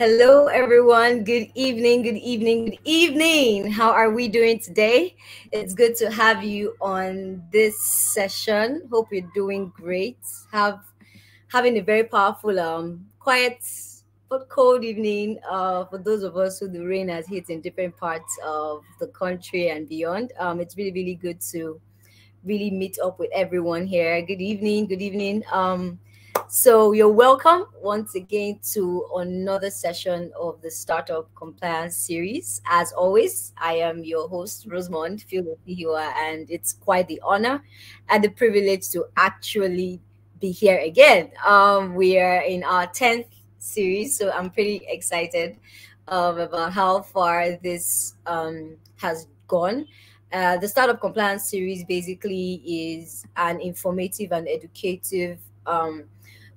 Hello, everyone. Good evening, good evening, good evening. How are we doing today? It's good to have you on this session. Hope you're doing great. Have having a very powerful, um, quiet but cold evening uh, for those of us who the rain has hit in different parts of the country and beyond. Um, it's really, really good to really meet up with everyone here. Good evening, good evening. Um, so you're welcome once again to another session of the Startup Compliance Series. As always, I am your host, Rosemond Phil-Othihiwa, and it's quite the honor and the privilege to actually be here again. Um, we are in our 10th series, so I'm pretty excited um, about how far this um, has gone. Uh, the Startup Compliance Series basically is an informative and educative um,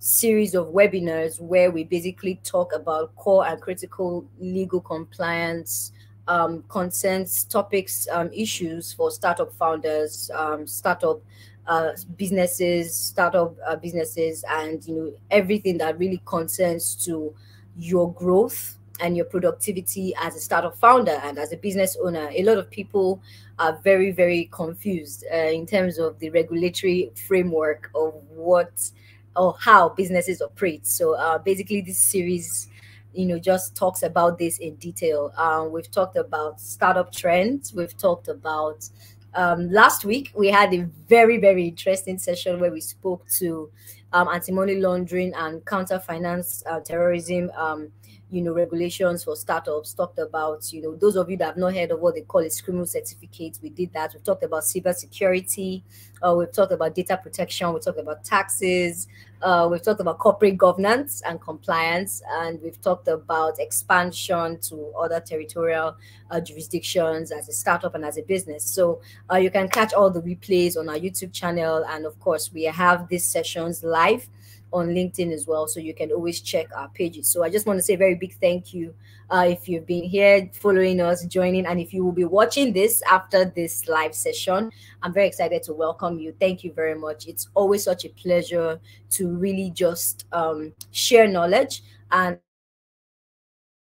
series of webinars where we basically talk about core and critical legal compliance um, consents, topics, um, issues for startup founders, um, startup uh, businesses, startup uh, businesses, and you know everything that really concerns to your growth and your productivity as a startup founder and as a business owner. A lot of people are very, very confused uh, in terms of the regulatory framework of what or how businesses operate. So uh, basically, this series, you know, just talks about this in detail. Um, we've talked about startup trends. We've talked about um, last week we had a very very interesting session where we spoke to um, anti-money laundering and counter finance uh, terrorism um, you know, regulations for startups, talked about, you know, those of you that have not heard of what they call a criminal certificate, we did that. We've talked about cyber security, uh, we've talked about data protection, we talked about taxes, uh, we've talked about corporate governance and compliance, and we've talked about expansion to other territorial uh, jurisdictions as a startup and as a business. So uh, you can catch all the replays on our YouTube channel, and of course, we have these sessions live on LinkedIn as well. So you can always check our pages. So I just want to say a very big thank you uh, if you've been here following us, joining, and if you will be watching this after this live session. I'm very excited to welcome you. Thank you very much. It's always such a pleasure to really just um, share knowledge and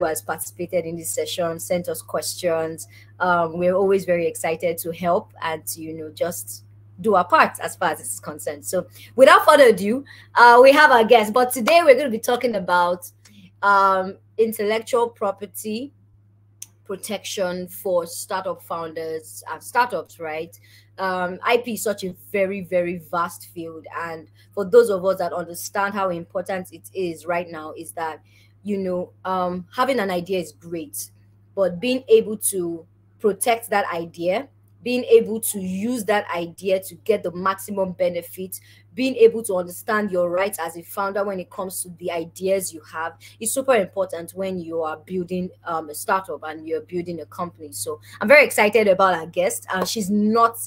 has participated in this session, sent us questions. Um, we're always very excited to help and you know, just do our part as far as this is concerned. So without further ado, uh, we have our guest. But today we're going to be talking about um, intellectual property protection for startup founders and startups, right? Um, IP is such a very, very vast field. And for those of us that understand how important it is right now, is that, you know, um, having an idea is great, but being able to protect that idea being able to use that idea to get the maximum benefit being able to understand your rights as a founder when it comes to the ideas you have is super important when you are building um, a startup and you're building a company. So i'm very excited about our guest. Uh, she's not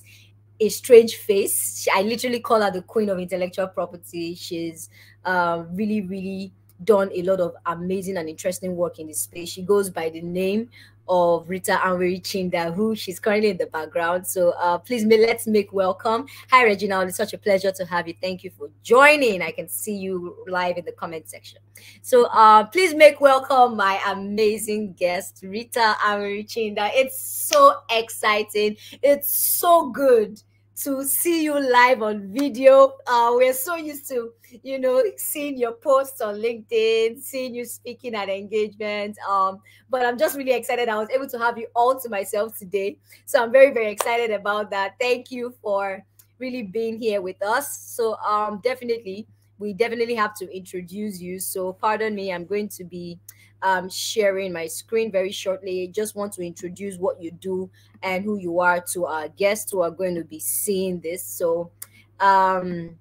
a strange face. I literally call her the queen of intellectual property. She's uh, really really done a lot of amazing and interesting work in this space. She goes by the name of Rita Anwiri Chinda, who she's currently in the background. So uh, please let's make welcome. Hi, Reginald. It's such a pleasure to have you. Thank you for joining. I can see you live in the comment section. So uh, please make welcome my amazing guest, Rita Anwiri Chinda. It's so exciting. It's so good to see you live on video. Uh, we're so used to, you know, seeing your posts on LinkedIn, seeing you speaking at engagements. Um, but I'm just really excited. I was able to have you all to myself today. So I'm very, very excited about that. Thank you for really being here with us. So um, definitely, we definitely have to introduce you. So pardon me, I'm going to be um, sharing my screen very shortly. Just want to introduce what you do and who you are to our guests who are going to be seeing this. So um,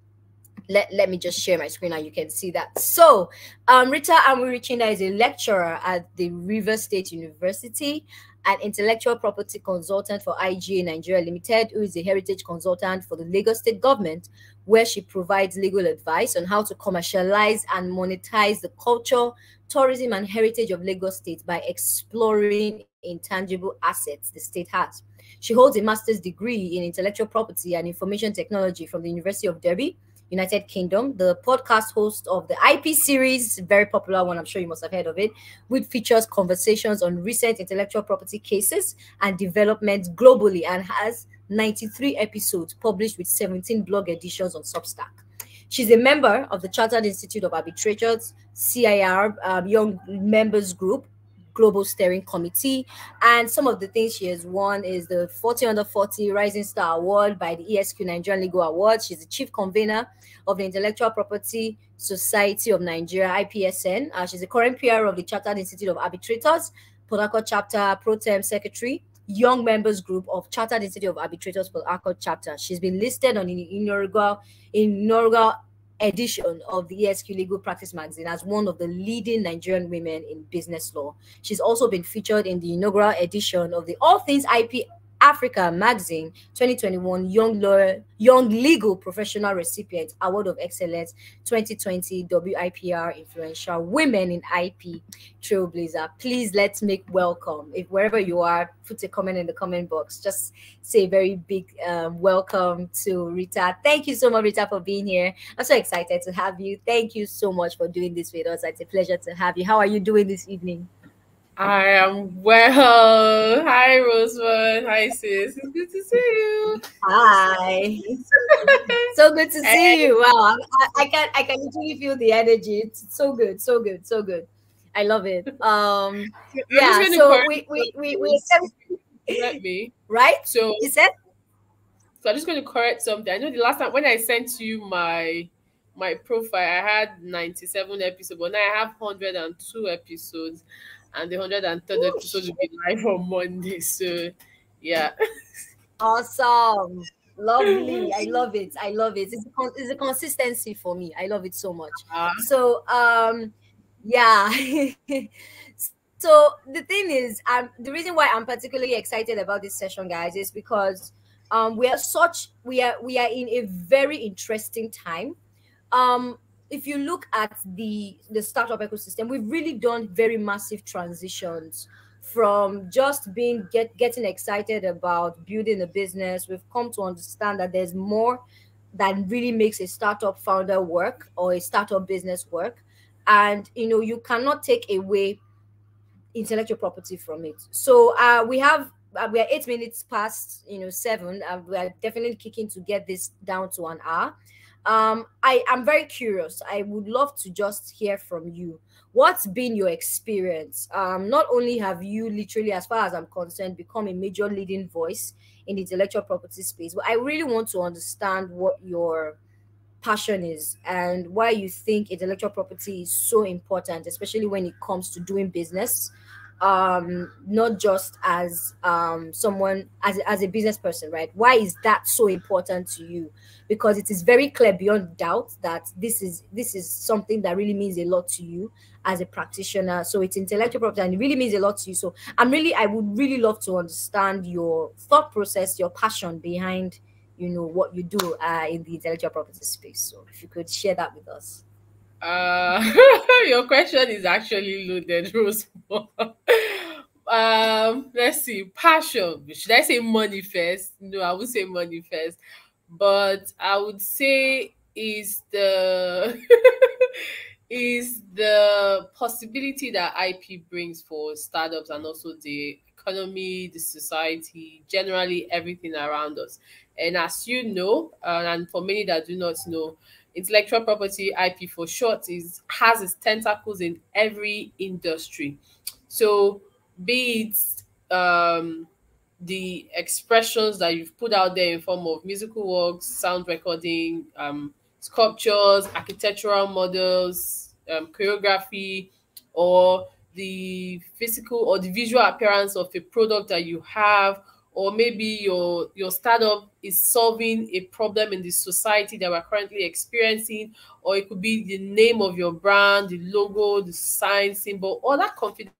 let, let me just share my screen now. you can see that. So um, Rita Anwiri Chinda is a lecturer at the Rivers State University an intellectual property consultant for IGA Nigeria Limited, who is a heritage consultant for the Lagos State government, where she provides legal advice on how to commercialize and monetize the culture, tourism, and heritage of Lagos State by exploring intangible assets the state has. She holds a master's degree in intellectual property and information technology from the University of Derby United Kingdom, the podcast host of the IP series, very popular one, I'm sure you must have heard of it, which features conversations on recent intellectual property cases and developments globally and has 93 episodes published with 17 blog editions on Substack. She's a member of the Chartered Institute of Arbitrators, CIArb um, Young Members Group, Global Steering Committee. And some of the things she has won is the 40 Under 40 Rising Star Award by the ESQ Nigerian Legal Award. She's the chief convener of the Intellectual Property Society of Nigeria, IPSN. Uh, she's the current PR of the Chartered Institute of Arbitrators, Harcourt Chapter Pro Tem Secretary, Young Members Group of Chartered Institute of Arbitrators for Harcourt Chapter. She's been listed on the inaugural, inaugural edition of the ESQ Legal Practice magazine as one of the leading Nigerian women in business law. She's also been featured in the inaugural edition of the All Things IP Africa Magazine 2021 Young Lawyer, Young Legal Professional Recipient Award of Excellence 2020 WIPR Influential Women in IP Trailblazer. Please let's make welcome. If wherever you are, put a comment in the comment box. Just say very big um, welcome to Rita. Thank you so much, Rita, for being here. I'm so excited to have you. Thank you so much for doing this with us. It's a pleasure to have you. How are you doing this evening? I am well. Hi, Rosemond. Hi, sis. It's good to see you. Hi. so good to see you. Wow, I, I, can I can literally feel the energy. It's so good, so good, so good. I love it. Um, yeah. So we we we, we let me right. So you said. So I'm just going to correct something. I know the last time when I sent you my my profile, I had 97 episodes, but now I have 102 episodes and the 103rd episode will be live on Monday. So, yeah. Awesome. Lovely. I love it. I love it. It's a, it's a consistency for me. I love it so much. Uh, so, um, yeah. so the thing is, um, the reason why I'm particularly excited about this session, guys, is because um, we are such we are we are in a very interesting time. Um, if you look at the the startup ecosystem, we've really done very massive transitions from just being get getting excited about building a business. We've come to understand that there's more that really makes a startup founder work or a startup business work, and you know you cannot take away intellectual property from it. So uh, we have uh, we are eight minutes past you know seven and we are definitely kicking to get this down to an hour um i am very curious. I would love to just hear from you. What's been your experience? Um not only have you literally as far as i'm concerned become a major leading voice in the intellectual property space but i really want to understand what your passion is and why you think intellectual property is so important especially when it comes to doing business um not just as um someone as, as a business person right? Why is that so important to you? Because it is very clear beyond doubt that this is this is something that really means a lot to you as a practitioner. So it's intellectual property and it really means a lot to you. So i'm really i would really love to understand your thought process your passion behind you know what you do uh, in the intellectual property space. So if you could share that with us uh, your question is actually loaded, Rose. um, let's see. Passion. Should I say money first? No, I would say money first. But I would say is the is the possibility that IP brings for startups and also the economy, the society, generally everything around us. And as you know, uh, and for many that do not know, intellectual property ip for short is has its tentacles in every industry. So be it um, the expressions that you've put out there in form of musical works sound recording um, sculptures architectural models um, choreography or the physical or the visual appearance of a product that you have or maybe your your startup is solving a problem in the society that we're currently experiencing or it could be the name of your brand the logo the sign symbol all that confidence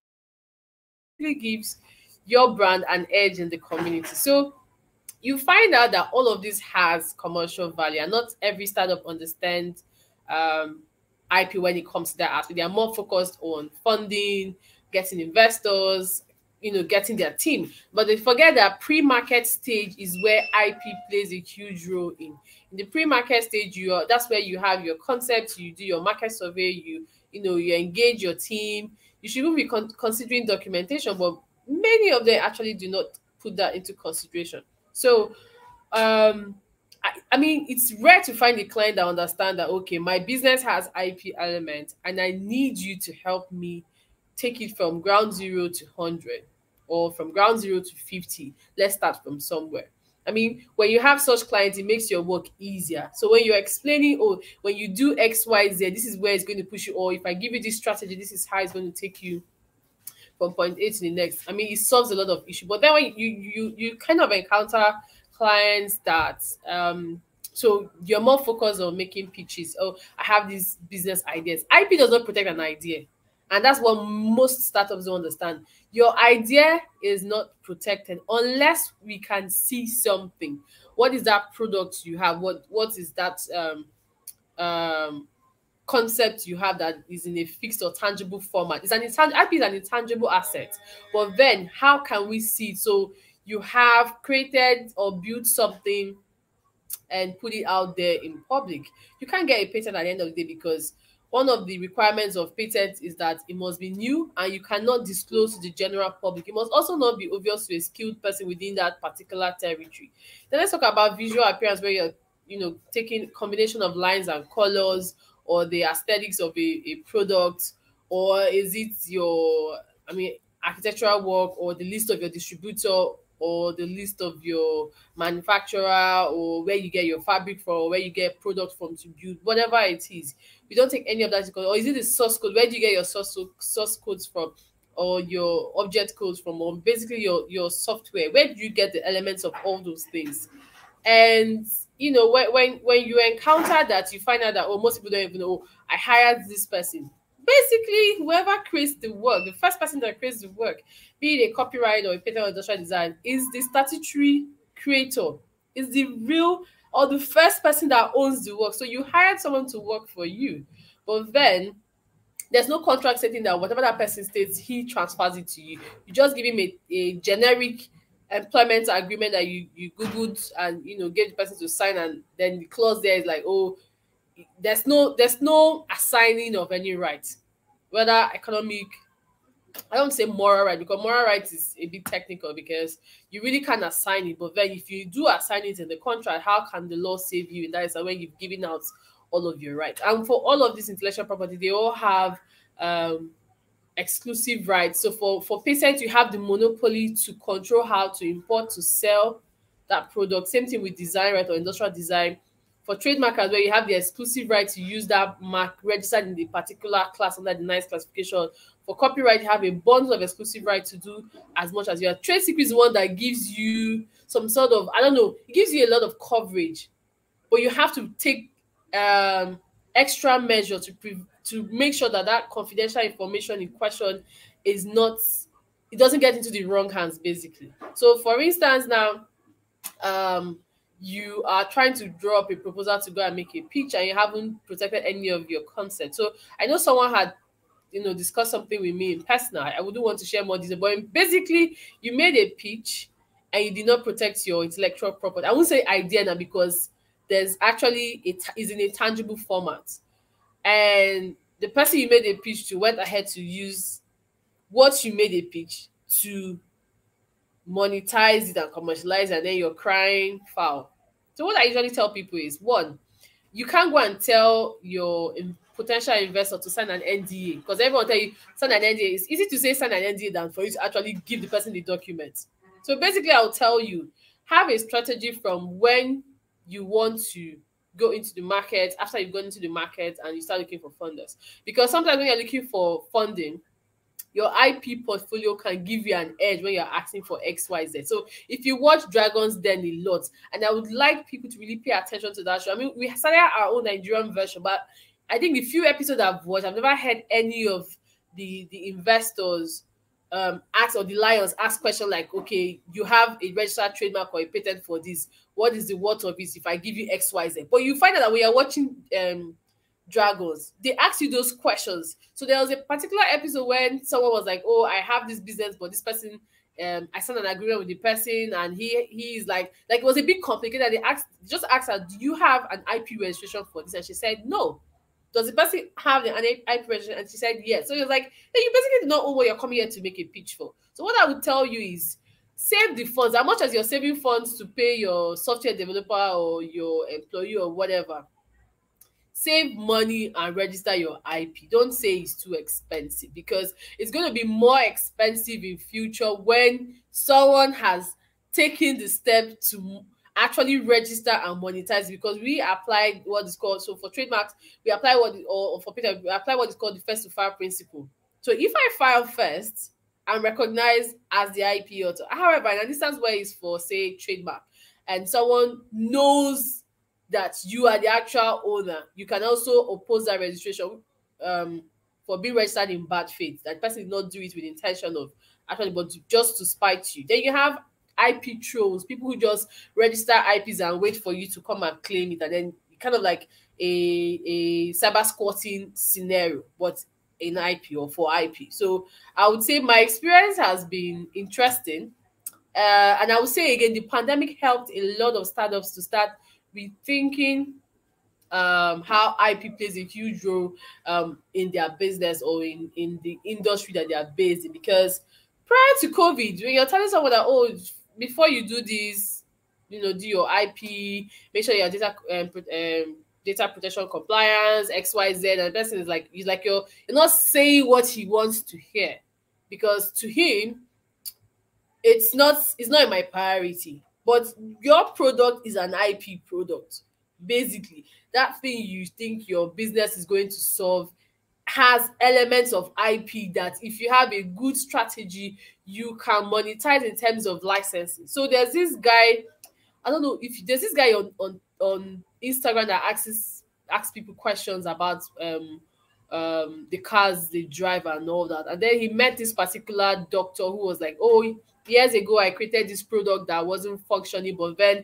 gives your brand an edge in the community. So you find out that all of this has commercial value and not every startup understands um, ip when it comes to that. Aspect they are more focused on funding getting investors you know getting their team. But they forget that pre-market stage is where ip plays a huge role in. In the pre-market stage you are that's where you have your concept you do your market survey you you know you engage your team. You should even be con- considering documentation but many of them actually do not put that into consideration. So um I, I mean it's rare to find a client that understand that okay my business has ip element and i need you to help me take it from ground zero to 100 or from ground zero to 50 let's start from somewhere I mean, when you have such clients, it makes your work easier. So when you're explaining, oh, when you do X, Y, Z, this is where it's going to push you, or if I give you this strategy, this is how it's going to take you from point A to the next. I mean, it solves a lot of issue. But then when you you you kind of encounter clients that um so you're more focused on making pitches. Oh, I have these business ideas. IP does not protect an idea. And that's what most startups don't understand. Your idea is not protected unless we can see something. What is that product you have? What what is that um, um, concept you have that is in a fixed or tangible format? It's an intangible IP is an intangible asset. But then how can we see? So you have created or built something and put it out there in public. You can't get a patent at the end of the day because one of the requirements of patent is that it must be new and you cannot disclose to the general public. It must also not be obvious to a skilled person within that particular territory. Then let's talk about visual appearance where you're, you know, taking combination of lines and colors or the aesthetics of a, a product, or is it your, I mean, architectural work or the list of your distributor or the list of your manufacturer or where you get your fabric from or where you get product from to build whatever it is you don't take any of that or is it the source code? Where do you get your source source codes from? Or your object codes from? Or basically your your software? Where do you get the elements of all those things? And you know when when, when you encounter that you find out that oh most people don't even know oh, i hired this person basically whoever creates the work the first person that creates the work be it a copyright or a patent or industrial design, is the statutory creator, is the real or the first person that owns the work. So you hired someone to work for you, but then there's no contract stating that whatever that person states, he transfers it to you. You just give him a, a generic employment agreement that you you googled and you know gave the person to sign, and then the clause there is like, oh, there's no there's no assigning of any right, whether economic I don't say moral right because moral right is a bit technical because you really can't assign it. But then if you do assign it in the contract, how can the law save you? And That is when you've given out all of your rights. And for all of this intellectual property, they all have um, exclusive rights. So for for patents, you have the monopoly to control how to import to sell that product. Same thing with design right or industrial design for trademarkers where you have the exclusive right to use that mark registered in the particular class under the Nice classification. For copyright you have a bundle of exclusive right to do as much as your trade secret is one that gives you some sort of i don't know it gives you a lot of coverage. But you have to take um extra measure to pre- to make sure that that confidential information in question is not it doesn't get into the wrong hands basically. So for instance now um you are trying to draw up a proposal to go and make a pitch and you haven't protected any of your concept. So I know someone had, you know, discussed something with me in personal. I wouldn't want to share more detail, but basically you made a pitch and you did not protect your intellectual property. I won't say idea now because there's actually it is in a tangible format. And the person you made a pitch to went ahead to use what you made a pitch to monetize it and commercialize, and then you're crying foul. So what I usually tell people is one, you can't go and tell your potential investor to sign an NDA because everyone tell you sign an NDA. It's easy to say sign an NDA than for you to actually give the person the document. So basically, I'll tell you have a strategy from when you want to go into the market after you've gone into the market and you start looking for funders. Because sometimes when you're looking for funding, your IP portfolio can give you an edge when you're asking for XYZ. So if you watch Dragons Den a lot, and I would like people to really pay attention to that show. I mean, we started our own Nigerian version, but I think the few episodes I've watched, I've never heard any of the the investors um ask or the lions ask question like okay you have a registered trademark or a patent for this what is the worth of this if i give you xyz but you find out that when you're watching um dragons. They ask you those questions. So there was a particular episode when someone was like, "Oh, I have this business, but this person, um, I signed an agreement with the person, and he he is like, like it was a bit complicated." They asked, just asked her, "Do you have an IP registration for this?" And she said, "No." Does the person have an IP registration? And she said, "Yes." So he was like, hey, "You basically don't know what you're coming here to make a pitch for." So what I would tell you is save the funds as much as you're saving funds to pay your software developer or your employee or whatever save money and register your ip don't say it's too expensive because it's going to be more expensive in future when someone has taken the step to actually register and monetize because we applied what is called so for trademarks we apply what or for patent we apply what is called the first to file principle so if i file first and recognized as the IP author. However, in an instance where it's for, say, trademark, and someone knows that you are the actual owner, you can also oppose that registration um, for being registered in bad faith. That person did not do it with intention of actually, but just to spite you. Then you have IP trolls, people who just register IPs and wait for you to come and claim it, and then kind of like a a cyber squatting scenario, but in IP or for IP. So I would say my experience has been interesting. Uh, and I would say again, the pandemic helped a lot of startups to start rethinking um, how IP plays a huge role um, in their business or in, in the industry that they are based in. Because prior to COVID, when you're telling someone that, oh, before you do this, you know, do your IP, make sure your data um, um, data protection compliance, XYZ, and the person is like, he's like you're you're not saying what he wants to hear. Because to him, it's not it's not my priority. But your product is an IP product. Basically, that thing you think your business is going to solve has elements of IP that if you have a good strategy, you can monetize in terms of licensing. So there's this guy, I don't know if there's this guy on on on Instagram that asks asks people questions about um um the cars they drive and all that. And then he met this particular doctor who was like, Oh, years ago I created this product that wasn't functioning, but then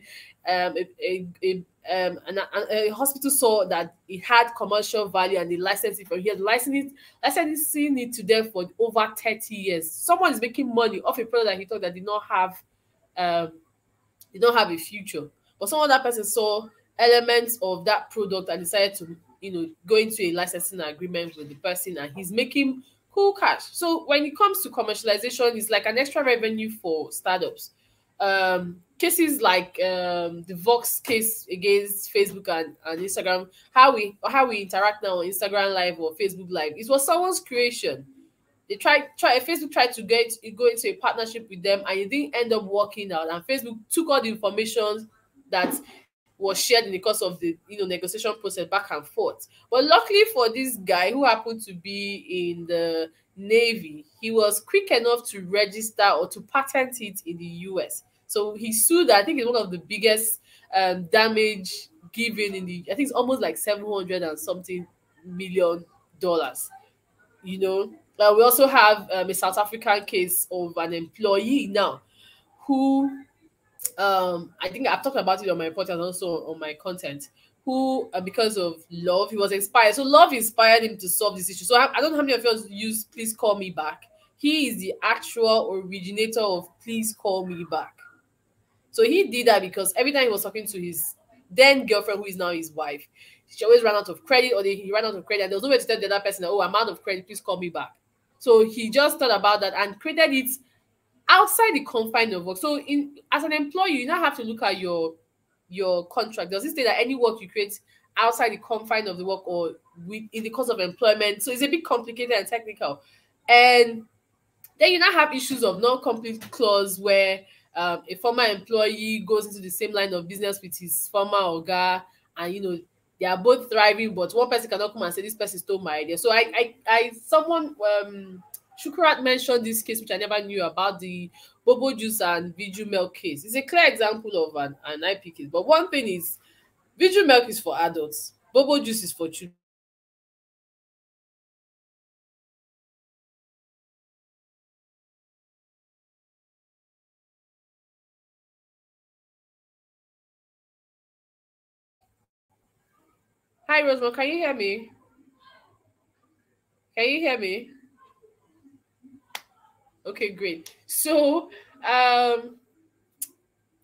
um a, a, a um, a, a, hospital saw that it had commercial value and they licensed it for years, licensing it, licensing it to them for over 30 years. Someone is making money off a product that he thought that did not have um did not have a future. But some other person saw elements of that product and decided to, you know, go into a licensing agreement with the person and he's making cool cash. So when it comes to commercialization, it's like an extra revenue for startups. Um, cases like um, the Voxer case against Facebook and, and Instagram, how we how we interact now on Instagram Live or Facebook Live, it was someone's creation. They tried try Facebook tried to get you go into a partnership with them and it didn't end up working out. And Facebook took all the information that was shared in the course of the you know negotiation process back and forth. But luckily for this guy who happened to be in the Navy, he was quick enough to register or to patent it in the US. So he sued, I think it's one of the biggest um, damage given in the I think it's almost like 700 and something million dollars. You know, uh, we also have um, a South African case of an employee now who um i think i've talked about it on my podcast also on my content who uh, because of love he was inspired. So love inspired him to solve this issue. So I, I don't know how many of you use please call me back. He is the actual originator of please call me back. So he did that because every time he was talking to his then girlfriend who is now his wife she always ran out of credit or they, he ran out of credit and there was no way to tell the other person oh i'm out of credit please call me back. So he just thought about that and created it outside the confine of work. So, in as an employee, you now have to look at your your contract. Does it say that any work you create outside the confine of the work or with, in the course of employment? So it's a bit complicated and technical. And then you now have issues of non-compete clause where um, a former employee goes into the same line of business with his former oga, and you know they are both thriving, but one person cannot come and say this person stole my idea. So I, I, I someone um Shukrat mentioned this case, which I never knew about the Bobo Juice and Viju Milk case. It's a clear example of an, an IP case. But one thing is, Viju Milk is for adults, Bobo Juice is for children. Hi, Rosemond, can you hear me? Can you hear me? Okay, great. So, um,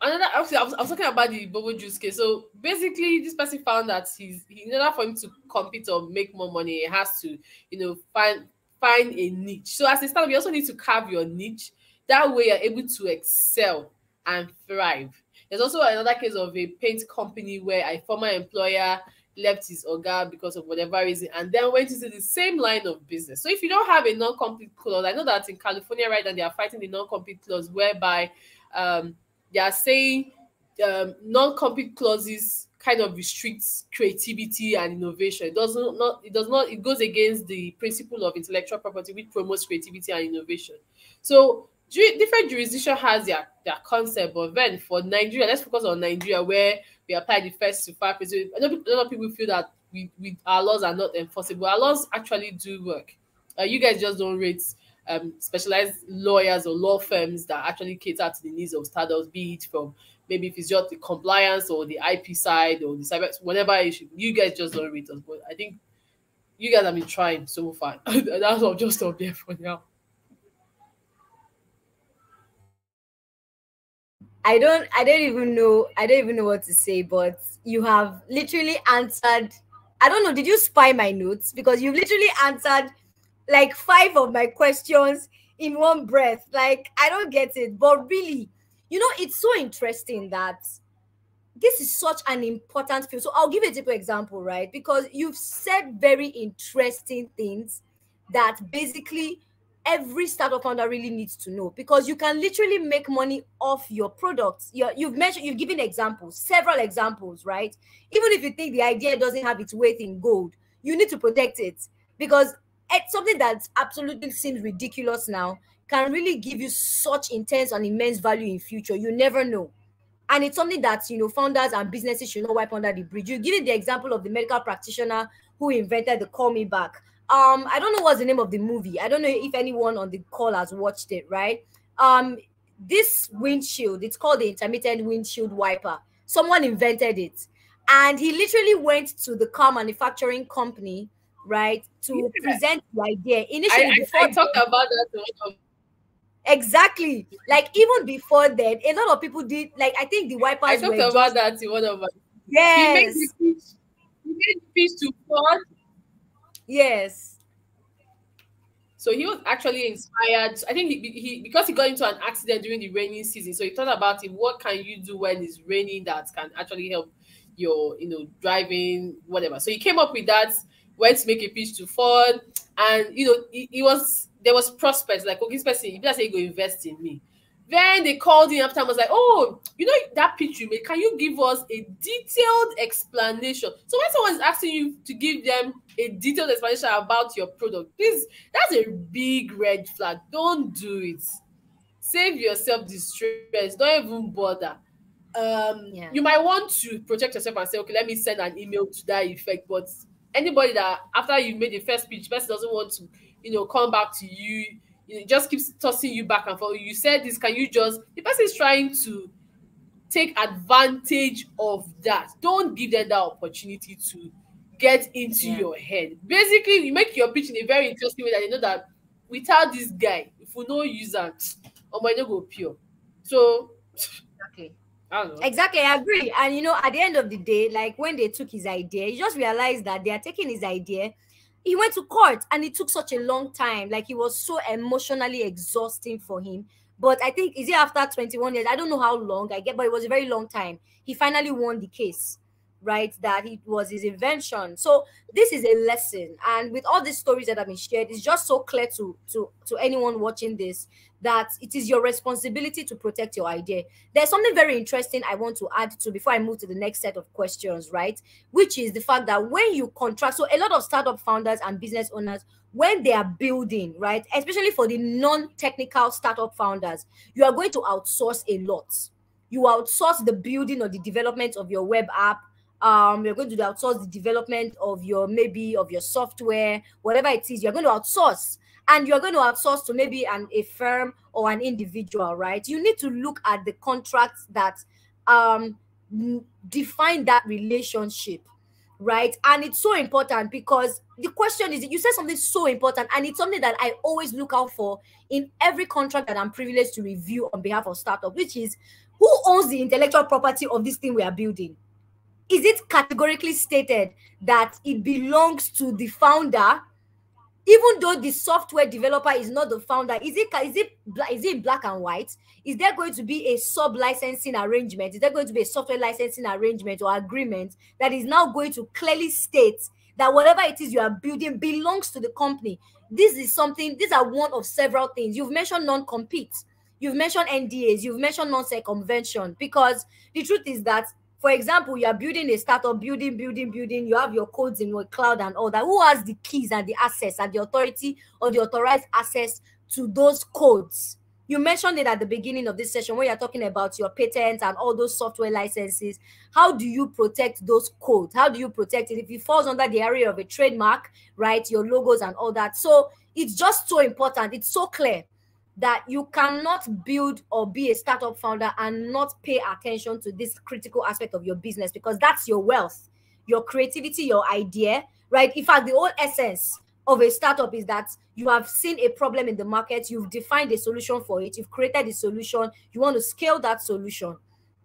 another I was, I was talking about the bobo juice case. So basically, this person found that he's in order for him to compete or make more money, he has to, you know, find find a niche. So as a startup, you also need to carve your niche. That way, you're able to excel and thrive. There's also another case of a paint company where a former employer left his organ because of whatever reason and then went into the same line of business. So if you don't have a non-compete clause, I know that in California right now they are fighting the non-compete clause whereby um, they are saying um, non-compete clauses kind of restricts creativity and innovation. It doesn't not it does not it goes against the principle of intellectual property which promotes creativity and innovation. So different jurisdiction has their their concept, but then for Nigeria, let's focus on Nigeria where we apply the first to file principle. A lot of people feel that we, we our laws are not enforceable. Our laws actually do work. Uh, you guys just don't rate um, specialized lawyers or law firms that actually cater to the needs of startups, be it from maybe if it's just the compliance or the IP side or the cyber, whatever issue. You guys just don't rate us, but I think you guys have been trying so far. That's all just up there for now. I don't I don't even know I don't even know what to say, but you have literally answered. I don't know, did you spy my notes? Because you've literally answered like five of my questions in one breath. Like I don't get it. But really, you know, it's so interesting that this is such an important field. So I'll give a typical example, right? Because you've said very interesting things that basically every startup founder really needs to know because you can literally make money off your products. you have mentioned, you've given examples, several examples, right? Even if you think the idea doesn't have its weight in gold, you need to protect it because it's something that absolutely seems ridiculous now can really give you such intense and immense value in future. You never know. And it's something that you know founders and businesses should not wipe under the bridge. You give it the example of the medical practitioner who invented the call me back um i don't know what's the name of the movie. I don't know if anyone on the call has watched it right? Um this windshield it's called the intermittent windshield wiper. Someone invented it. And he literally went to the car manufacturing company right to yeah. present the idea initially I, before I, I talked about that exactly. Like even before that a lot of people did like i think the wipers i talked about just, that in one of my yes he made the pitch, he made the pitch to Ford Yes. So he was actually inspired. I think he, he because he got into an accident during the raining season. So he thought about it. What can you do when it's raining that can actually help your, you know, driving, whatever. So he came up with that. Went to make a pitch to Ford, and you know, he, was there was prospects like, okay, this person, if you say go invest in me, then they called in after and was like, oh, you know that pitch you made, can you give us a detailed explanation? So when someone is asking you to give them a detailed explanation about your product, please, that's a big red flag. Don't do it. Save yourself distress. Don't even bother. Um, yeah. you might want to protect yourself and say, okay, let me send an email to that effect. But anybody that after you made the first pitch, person doesn't want to, you know, come back to you it just keeps tossing you back and forth. You said this, can you just the person is trying to take advantage of that. Don't give them that opportunity to get into yeah. your head. Basically, you make your pitch in a very interesting way that you know that without this guy, if we no use that, or might not go pure. So exactly. I exactly, I agree. And you know, at the end of the day, like when they took his idea, you just realize that they are taking his idea he went to court and it took such a long time like it was so emotionally exhausting for him but i think is it after 21 years i don't know how long i get but it was a very long time he finally won the case right that it was his invention. So this is a lesson. And with all these stories that have been shared it's just so clear to to to anyone watching this that it is your responsibility to protect your idea. There's something very interesting i want to add to before i move to the next set of questions right? Which is the fact that when you contract so a lot of startup founders and business owners when they are building right especially for the non-technical startup founders you are going to outsource a lot. You outsource the building or the development of your web app um you're going to outsource the development of your maybe of your software whatever it is you're going to outsource and you're going to outsource to maybe an a firm or an individual right you need to look at the contracts that um define that relationship right? And it's so important because the question is you said something so important, and it's something that I always look out for in every contract that I'm privileged to review on behalf of startup, which is who owns the intellectual property of this thing we are building? Is it categorically stated that it belongs to the founder? Even though the software developer is not the founder is it is it is it black and white? Is there going to be a sub licensing arrangement? Is there going to be a software licensing arrangement or agreement that is now going to clearly state that whatever it is you are building belongs to the company? This is something these are one of several things. You've mentioned non-compete. You've mentioned ndas you've mentioned non-circumvention. Because the truth is that for example, you are building a startup, building, building, building, you have your codes in your cloud and all that. Who has the keys and the access and the authority or the authorized access to those codes? You mentioned it at the beginning of this session when you're talking about your patents and all those software licenses. How do you protect those codes? How do you protect it if it falls under the area of a trademark, right? Your logos and all that. So it's just so important. It's so clear that you cannot build or be a startup founder and not pay attention to this critical aspect of your business because that's your wealth, your creativity, your idea, right? In fact, the whole essence of a startup is that you have seen a problem in the market, you've defined a solution for it, you've created a solution, you want to scale that solution,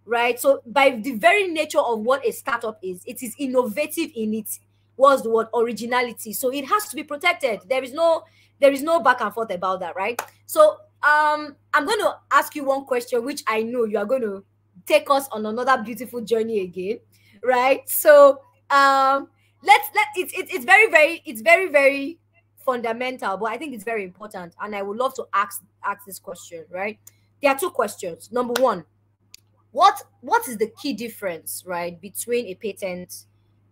right? So, by the very nature of what a startup is, it is innovative in its was the word originality. So it has to be protected. There is no there is no back and forth about that, right? So um, I'm going to ask you one question, which I know you are going to take us on another beautiful journey again, right? So um, let's let it's it, it's very very it's very very fundamental, but I think it's very important, and I would love to ask ask this question, right? There are two questions. Number one, what what is the key difference, right, between a patent,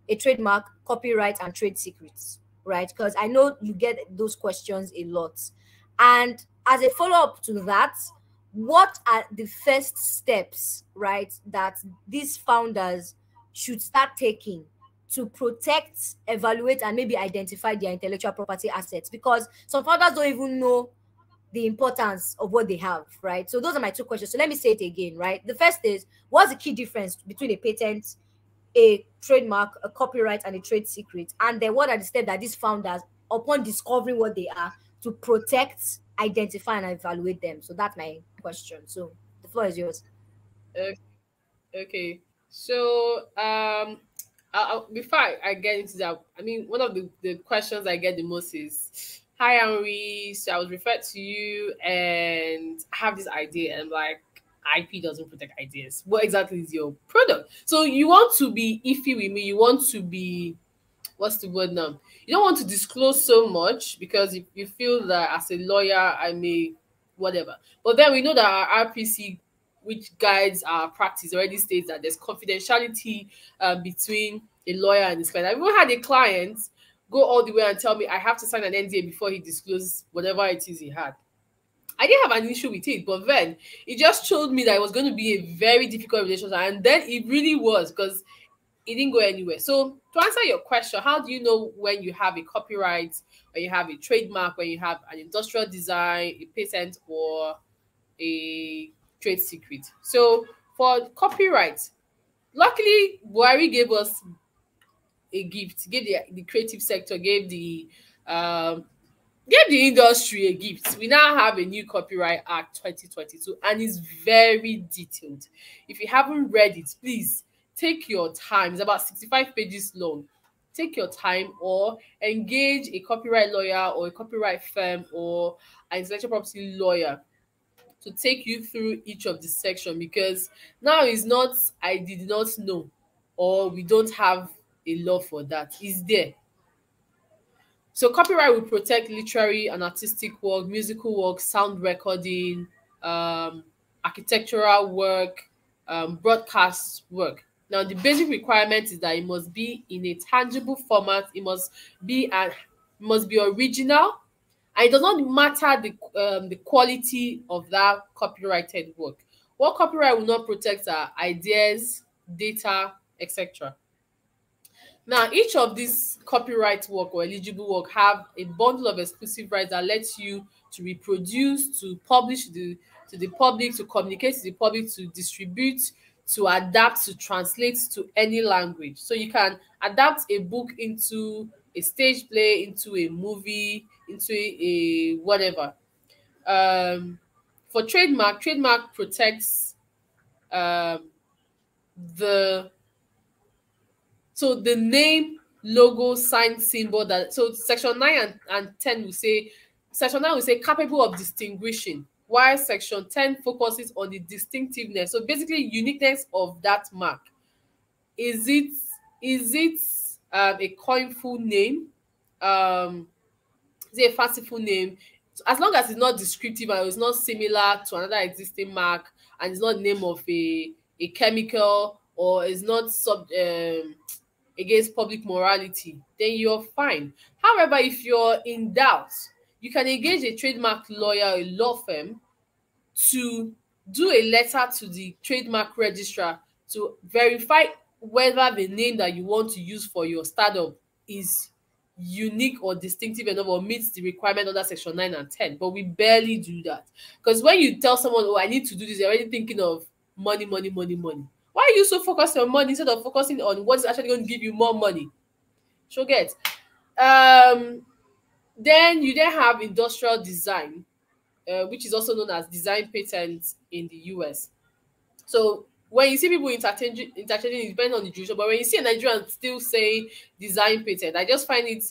a trademark, copyright, and trade secrets? Right? Because I know you get those questions a lot. And as a follow up to that, what are the first steps, right, that these founders should start taking to protect, evaluate, and maybe identify their intellectual property assets? Because some founders don't even know the importance of what they have, right? So those are my two questions. So let me say it again, right? The first is what's the key difference between a patent a trademark, a copyright, and a trade secret. And then what are the steps that these founders, upon discovering what they are, to protect, identify, and evaluate them? So that's my question. So the floor is yours. Okay. So um before I, I, get into that, I mean, one of the, the questions I get the most is, "Hi, Henry. So I was referred to you, and I have this idea, and like, IP doesn't protect ideas. What exactly is your product? So you want to be iffy with me. You want to be what's the word now? You don't want to disclose so much because if you feel that as a lawyer, I may whatever. But then we know that our RPC, which guides our practice, already states that there's confidentiality uh, between a lawyer and his client. I've even had a client go all the way and tell me I have to sign an NDA before he discloses whatever it is he had. I didn't have an issue with it, but then it just showed me that it was going to be a very difficult relationship, and then it really was because it didn't go anywhere. So to answer your question, how do you know when you have a copyright or you have a trademark, when you have an industrial design, a patent, or a trade secret? So for copyright, luckily Buhari gave us a gift, gave the, the creative sector, gave the um, give the industry a gift. We now have a new Copyright Act 2022 and it's very detailed. If you haven't read it, please take your time. It's about 65 pages long. Take your time or engage a copyright lawyer or a copyright firm or an intellectual property lawyer to take you through each of the section because now it's not I did not know or we don't have a law for that. It's there so copyright will protect literary and artistic work, musical work, sound recording, um, architectural work, um, broadcast work. Now, the basic requirement is that it must be in a tangible format. It must be and must be original, and it does not matter the um, the quality of that copyrighted work. What copyright will not protect are ideas, data, etc. Now, each of these copyright work or eligible work have a bundle of exclusive rights that lets you to reproduce, to publish the to the public, to communicate to the public, to distribute, to adapt to translate to any language. So you can adapt a book into a stage play, into a movie, into a, a whatever. Um, for trademark, trademark protects um, the so the name, logo, sign, symbol that so section 9 and, and 10 will say section 9 will say capable of distinguishing, while section 10 focuses on the distinctiveness. So basically uniqueness of that mark. Is it is it um, a coinful name? Um, is it a fanciful name? As long as it's not descriptive and it's not similar to another existing mark and it's not name of a, a chemical or it's not sub um, against public morality, then you're fine. However, if you're in doubt, you can engage a trademark lawyer, a law firm, to do a letter to the trademark registrar to verify whether the name that you want to use for your startup is unique or distinctive enough or meets the requirement under section 9 and 10 but we barely do that. Because when you tell someone oh i need to do this you're already thinking of money money money money why are you so focused on money instead of focusing on what's actually going to give you more money? So get. Um, then you then have industrial design, uh, which is also known as design patents in the US. So when you see people interchanging, interchanging, it depends on the jurisdiction. But when you see a Nigerian still say design patent, I just find it.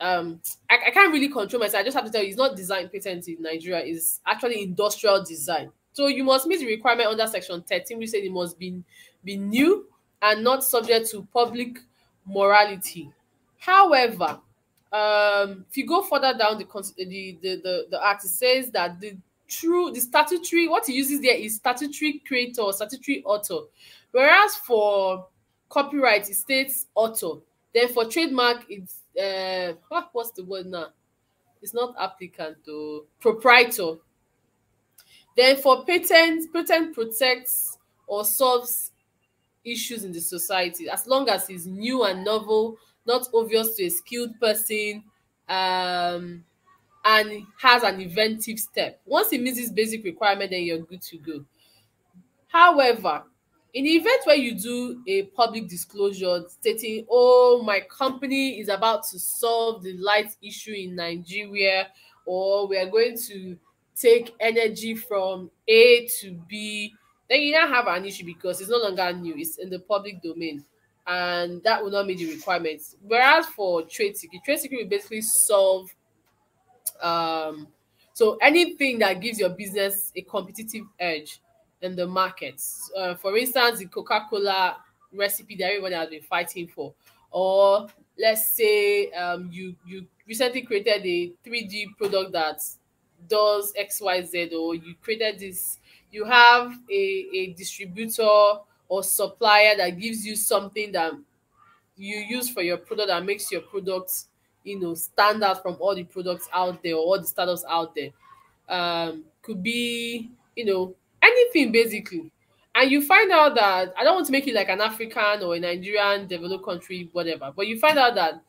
Um, I, I can't really control myself. I just have to tell you, it's not design patent in Nigeria. It's actually industrial design. So you must meet the requirement under section 13, which says it must be, be new and not subject to public morality. However, um, if you go further down the, the, the, the, the act, it says that the true the statutory what he uses there is statutory creator or statutory author. Whereas for copyright, it states author. Then for trademark, it's uh what's the word now? It's not applicant to proprietor. Then for patent, patent protects or solves issues in the society as long as it's new and novel, not obvious to a skilled person, um, and has an inventive step. Once it meets this basic requirement, then you're good to go. However, in the event where you do a public disclosure stating, oh, my company is about to solve the light issue in Nigeria, or we are going to take energy from A to B, then you now have an issue because it's no longer new, it's in the public domain. And that will not meet the requirements. Whereas for trade secret, trade secret will basically solve um so anything that gives your business a competitive edge in the markets. Uh, for instance, the Coca-Cola recipe that everybody has been fighting for, or let's say um, you you recently created a 3D product that does xyz or you created this you have a, a distributor or supplier that gives you something that you use for your product that makes your product you know stand out from all the products out there or all the startups out there. Um could be you know anything basically. And you find out that i don't want to make it like an african or a nigerian developed country whatever but you find out that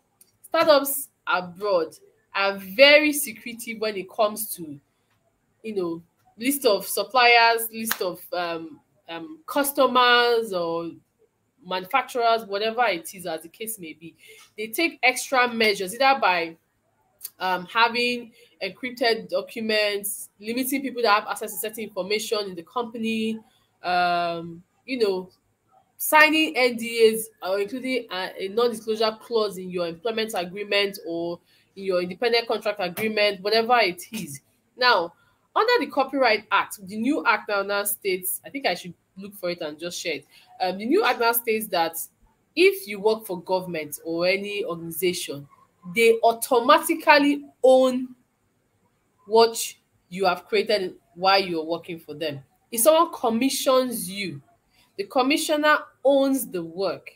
startups abroad are very secretive when it comes to, you know, list of suppliers, list of um, um, customers or manufacturers, whatever it is, as the case may be. They take extra measures either by um, having encrypted documents, limiting people that have access to certain information in the company, um, you know, signing NDAs or including a, a non-disclosure clause in your employment agreement or your independent contract agreement, whatever it is. Now, under the Copyright Act, the new act now, states, I think I should look for it and just share it. Um, the new act now states that if you work for government or any organization, they automatically own what you have created while you're working for them. If someone commissions you, the commissioner owns the work.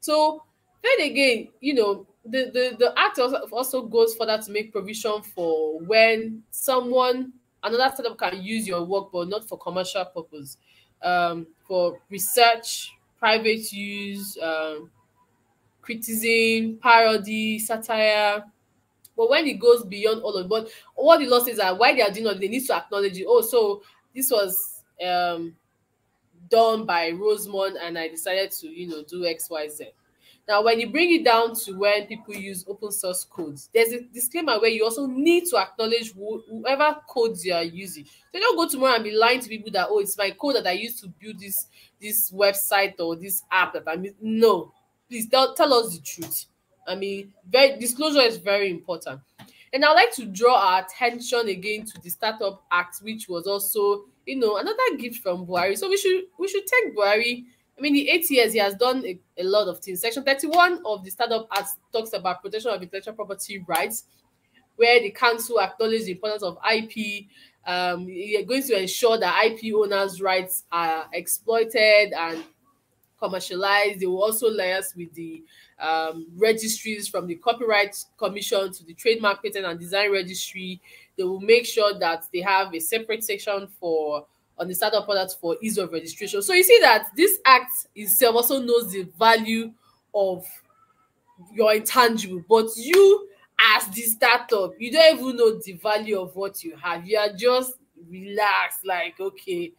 So then again, you know, the, the, the act also goes further to make provision for when someone, another startup can use your work, but not for commercial purpose, um, for research, private use, um, criticism, parody, satire. But when it goes beyond all of but what the law says are why they are doing it, they need to acknowledge it. Oh, so this was um done by Rosemond and I decided to, you know, do XYZ. Now, when you bring it down to when people use open source codes, there's a disclaimer where you also need to acknowledge wh- whoever codes you are using. So don't go tomorrow and be lying to people that oh, it's my code that I used to build this this website or this app that I mean. No, please tell, tell us the truth. I mean, very disclosure is very important. And I'd like to draw our attention again to the Startup Act, which was also, you know, another gift from Buhari. So we should we should thank Buhari mean, the eight years he has done a, a, lot of things. Section 31 of the Startup Act talks about protection of intellectual property rights, where the council acknowledges the importance of IP. Um, you're going to ensure that IP owners' rights are exploited and commercialized. They will also liaise with the um, registries from the Copyright Commission to the Trademark Patent and Design Registry. They will make sure that they have a separate section for on the startup product for ease of registration. So you see that this act itself also knows the value of your intangible, but you as the startup, you don't even know the value of what you have. You are just relaxed, like okay,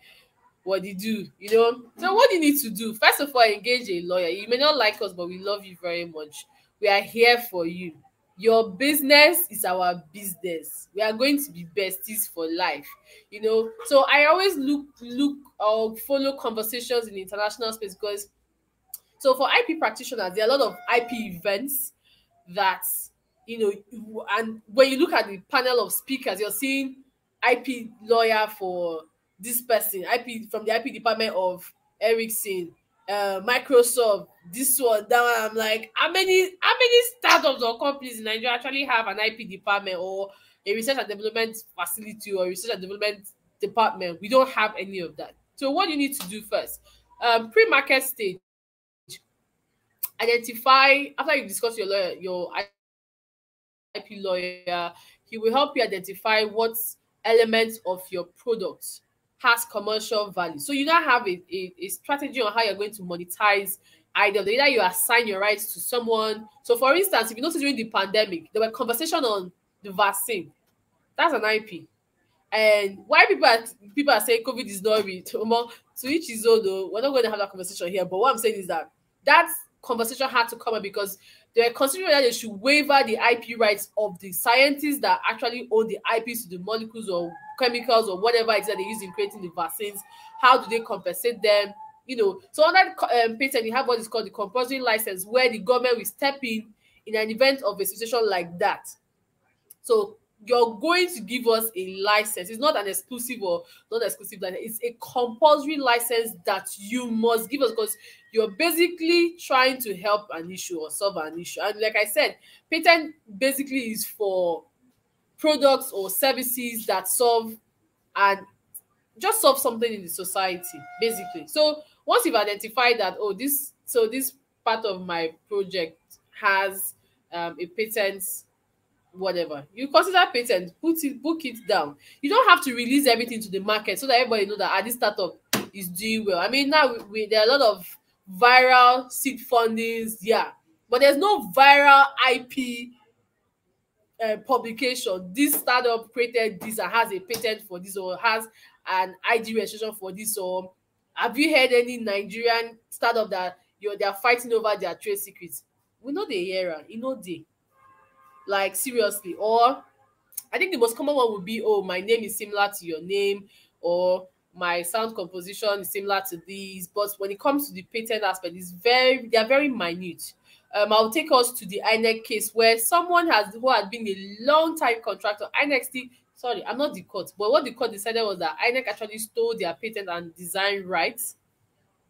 what do you do? You know. So what do you need to do? First of all, engage a lawyer. You may not like us, but we love you very much. We are here for you. Your business is our business. We are going to be besties for life. You know, so I always look look or follow conversations in international space because so for IP practitioners, there are a lot of IP events that you know, and when you look at the panel of speakers, you're seeing IP lawyer for this person, IP from the IP department of Ericsson, uh, Microsoft, this one, that one. I'm like, how many how many startups or companies in Nigeria actually have an IP department or a research and development facility or research and development department? We don't have any of that. So what you need to do first, um, pre-market stage, identify after you discuss your lawyer, your IP lawyer, he will help you identify what elements of your product has commercial value. So you now have a, a, a, strategy on how you're going to monetize either either you assign your rights to someone. So for instance, if you notice during the pandemic, there were conversation on the vaccine. That's an IP. And why people are people are saying COVID is not real. To each his own though. We're not going to have that conversation here. But what I'm saying is that that conversation had to come up because they're considering that they should waiver the IP rights of the scientists that actually own the IPs to the molecules or chemicals or whatever it is that they use in creating the vaccines. How do they compensate them? You know, so on that um, patent, you have what is called the compulsory license, where the government will step in in an event of a situation like that. So you're going to give us a license. It's not an exclusive or not exclusive license. It's a compulsory license that you must give us because you're basically trying to help an issue or solve an issue. And like I said, patent basically is for products or services that solve and just solve something in the society, basically. So once you've identified that, oh, this so this part of my project has um, a patent whatever. You consider patent put it book it down. You don't have to release everything to the market so that everybody know that ah, this startup is doing well. I mean now we, we, there are a lot of viral seed fundings yeah. But there's no viral ip uh, eh, publication. This startup created this and has a patent for this or has an id registration for this or have you heard any nigerian startup that you they are fighting over their trade secrets? We know the era you know they like seriously or i think the most common one would be oh my name is similar to your name or my sound composition is similar to these but when it comes to the patent aspect it's very they are very minute um, I'll take us to the INEC case where someone has who had been a long time contractor. INEC still, sorry, I'm not the court, but what the court decided was that INEC actually stole their patent and design rights.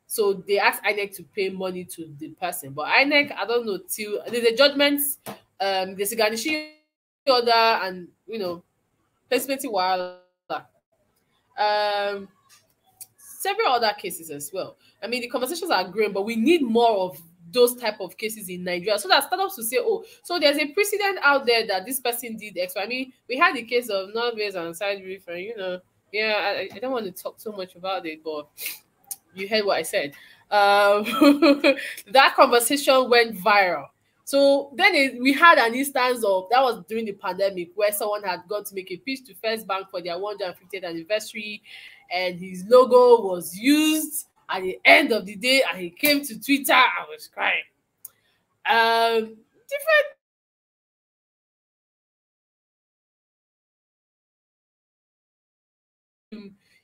So they asked INEC to pay money to the person. But INEC, I don't know, till there's a judgment um, the Siganishi order and you know placement while um several other cases as well. I mean the conversations are great, but we need more of those type of cases in Nigeria so that startups to say, oh, so there's a precedent out there that this person did X. I mean, we had the case of Northways and Side Reef, you know, yeah, I, I, don't want to talk so much about it, but you heard what I said. Um, that conversation went viral. So then it, we had an instance of that was during the pandemic where someone had gone to make a pitch to First Bank for their 150th anniversary, and his logo was used At the end of the day, and he came to Twitter, I was crying. Um, different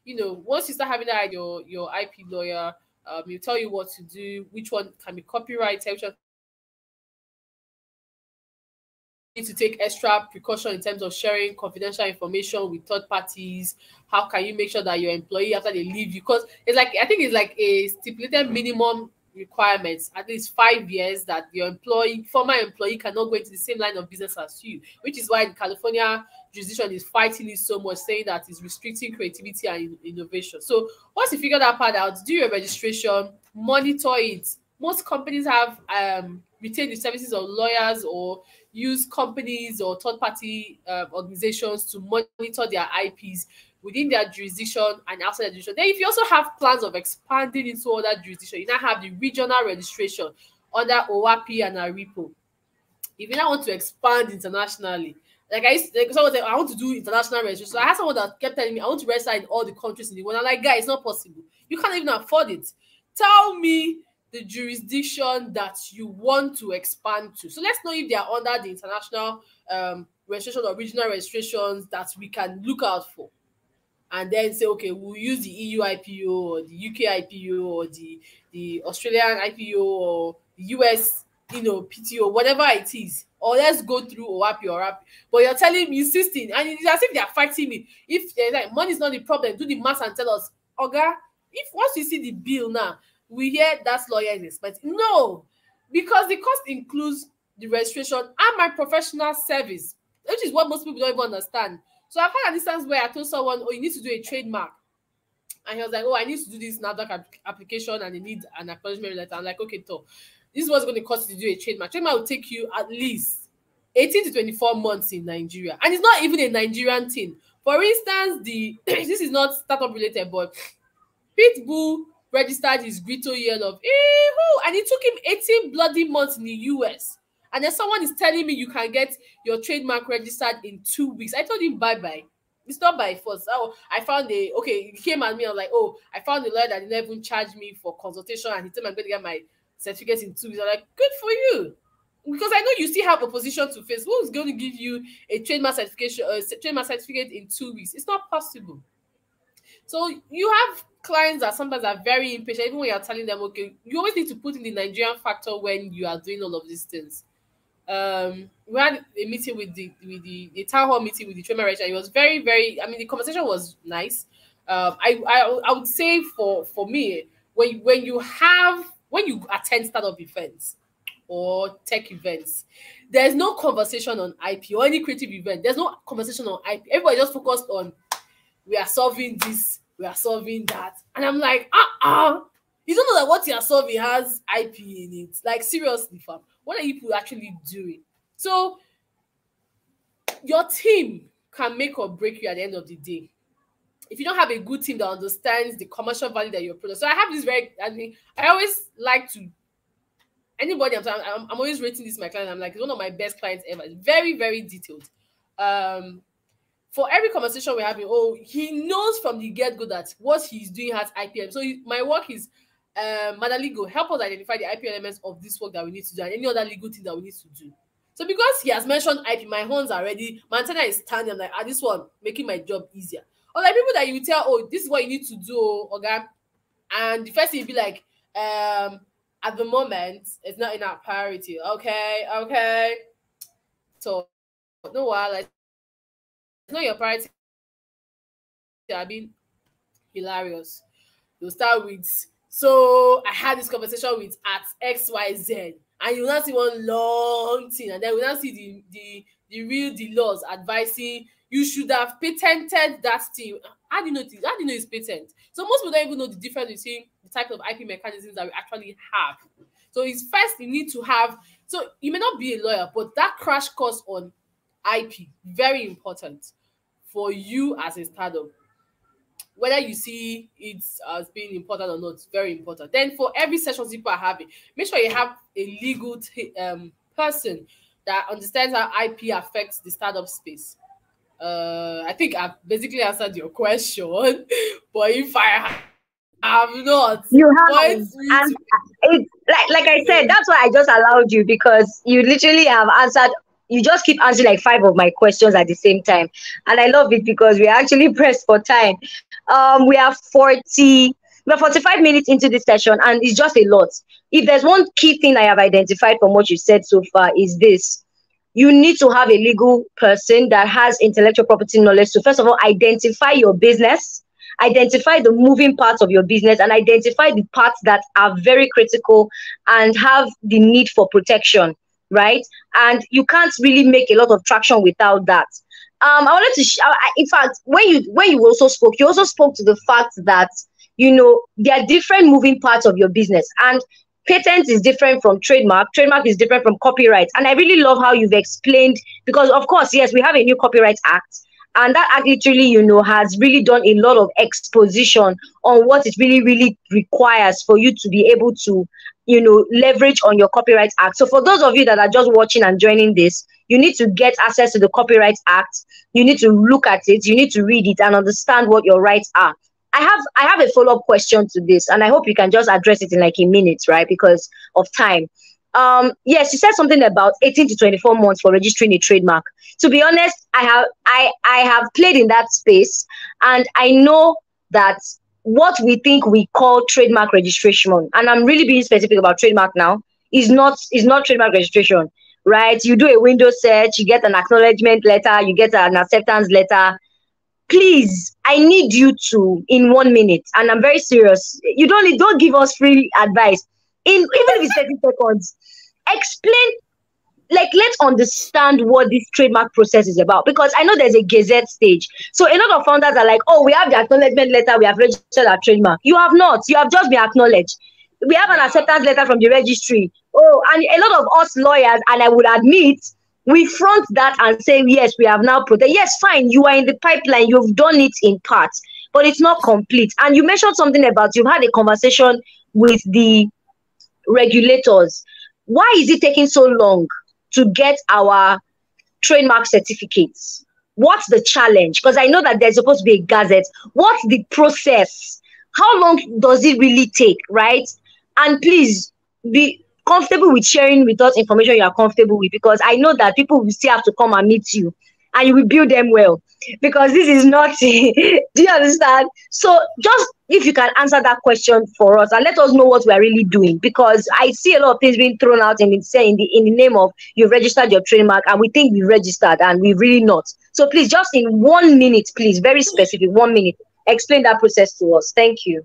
you know, once you start having that your your IP lawyer, um, you tell you what to do, which one can be copyrighted, which one to take extra precaution in terms of sharing confidential information with third parties. How can you make sure that your employee after they leave you? Because it's like I think it's like a stipulated minimum requirements at least five years that your employee former employee cannot go into the same line of business as you which is why the california jurisdiction is fighting it so much saying that it's restricting creativity and innovation so once you figure that part out do your registration monitor it most companies have um retained the services of lawyers or use companies or third party um, organizations to monitor their ips within their jurisdiction and outside the jurisdiction. Then, if you also have plans of expanding into other jurisdictions, you now have the regional registration under OAPI and ARIPO. If you now want to expand internationally, like I used, like someone said, I want to do international registration. So I had someone that kept telling me, I want to register in all the countries in the world. I'm like, guys, it's not possible. You can't even afford it. Tell me the jurisdiction that you want to expand to. So let's know if they are under the international um, registration or regional registrations that we can look out for and then say, okay, we'll use the EU IPO or the UK IPO or the, the Australian IPO or the US, you know, PTO, whatever it is. Or let's go through OAPI or RAP. But you're telling me, insisting, and it's as if they're fighting me. If like, money is not the problem, do the math and tell us, Oga, if once you see the bill now, we hear that lawyer is expensive. No, because the cost includes the registration and my professional service, which is what most people don't even understand. So I've had an instance where I told someone, "Oh, you need to do a trademark," and he was like, "Oh, I need to do this NAFDAC application, and they need an acknowledgement letter." I'm like, "Okay, so this is what's going to cost you to do a trademark. Trademark will take you at least 18 to 24 months in Nigeria, and it's not even a Nigerian thing. For instance, the this is not startup related, but Pitbull registered his Grito year of and it took him 18 bloody months in the US and then someone is telling me you can get your trademark registered in two weeks. I told him bye bye. It's not by force. Oh, I found a okay. He came at me. I was like, oh, I found a lawyer that didn't even charge me for consultation, and he told me I'm going to get my certificate in two weeks. I'm like, good for you, because I know you still have opposition to face. Who's going to give you a trademark certification, a uh, trademark certificate in two weeks? It's not possible. So you have clients that sometimes are very impatient, even when you're telling them, okay, you always need to put in the Nigerian factor when you are doing all of these things. Um we had a meeting with the with the, the town hall meeting with the trauma and it was very very i mean the conversation was nice. Um I, I i would say for for me when when you have when you attend startup events or tech events there's no conversation on ip or any creative event. There's no conversation on ip everybody just focused on we are solving this we are solving that and i'm like uh-uh you don't know that what you are solving has ip in it like seriously fam what are you actually doing? So your team can make or break you at the end of the day. If you don't have a good team that understands the commercial value that your product. so I have this very, I mean, I always like to anybody I'm, I'm, I'm always rating this my client. I'm like, it's one of my best clients ever. It's very, very detailed. Um, for every conversation we're having, oh, he knows from the get go that what he's doing has IPM. So he, my work is um, Madaligo, help us identify the IP elements of this work that we need to do and any other legal thing that we need to do. So because he has mentioned IP, my horns are ready. My antenna is standing. I'm like, ah, this one making my job easier. Or like people that you tell, oh, this is what you need to do, okay? And the first thing be like, um, at the moment, it's not in our priority. Okay, okay. So no while like not your priority. I've been hilarious. You start with so I had this conversation with at XYZ, and you not see one long thing, and then we now see the the the real the laws advising you should have patented that thing. How do you know this? How do you know it's patent? So most people don't even know the difference between the type of IP mechanisms that we actually have. So it's first you need to have. So you may not be a lawyer, but that crash course on IP very important for you as a startup whether you see it as being important or not, it's very important. Then for every session people are having, make sure you have a legal um, person that understands how IP affects the startup space. Uh, I think I've basically answered your question, but if I I'm not. You have, and like like I said, that's why I just allowed you because you literally have answered. You just keep answering like five of my questions at the same time, and I love it because we're actually pressed for time. Um, we are forty. We're 45 minutes into this session, and it's just a lot. If there's one key thing I have identified from what you said so far, is this you need to have a legal person that has intellectual property knowledge to first of all identify your business identify the moving parts of your business and identify the parts that are very critical and have the need for protection right and you can't really make a lot of traction without that. Um i wanted to sh- in fact when you when you also spoke you also spoke to the fact that you know there are different moving parts of your business and patent is different from trademark trademark is different from copyright. And i really love how you've explained because of course yes we have a new copyright act and that act literally you know has really done a lot of exposition on what it really really requires for you to be able to you know leverage on your copyright act. So for those of you that are just watching and joining this you need to get access to the copyright act. You need to look at it. You need to read it and understand what your rights are. I have i have a follow-up question to this and i hope you can just address it in like a minute right because of time. Um yes you said something about 18 to 24 months for registering a trademark. To be honest i have i i have played in that space and i know that what we think we call trademark registration. And i'm really being specific about trademark now. Is not is not trademark registration right? You do a window search you get an acknowledgement letter you get an acceptance letter. Please i need you to in one minute and i'm very serious you don't don't give us free advice. In even if it's 30 seconds explain like let's understand what this trademark process is about because I know there's a gazette stage. So a lot of founders are like, oh, we have the acknowledgement letter, we have registered our trademark. You have not, you have just been acknowledged. We have an acceptance letter from the registry. Oh, and a lot of us lawyers, and I would admit, we front that and say, yes, we have now put Yes, fine, you are in the pipeline, you've done it in part, but it's not complete. And you mentioned something about you've had a conversation with the regulators why is it taking so long to get our trademark certificates? What's the challenge? Because I know that there's supposed to be a gazette. What's the process? How long does it really take, right? And please be comfortable with sharing with us information you are comfortable with because I know that people will still have to come and meet you and you will build them well. Because this is not do you understand? So just if you can answer that question for us and let us know what we're really doing. Because i see a lot of things being thrown out and it's saying in the in the name of you've registered your trademark and we think we registered and we really not. So please just in one minute please very specific one minute explain that process to us. Thank you.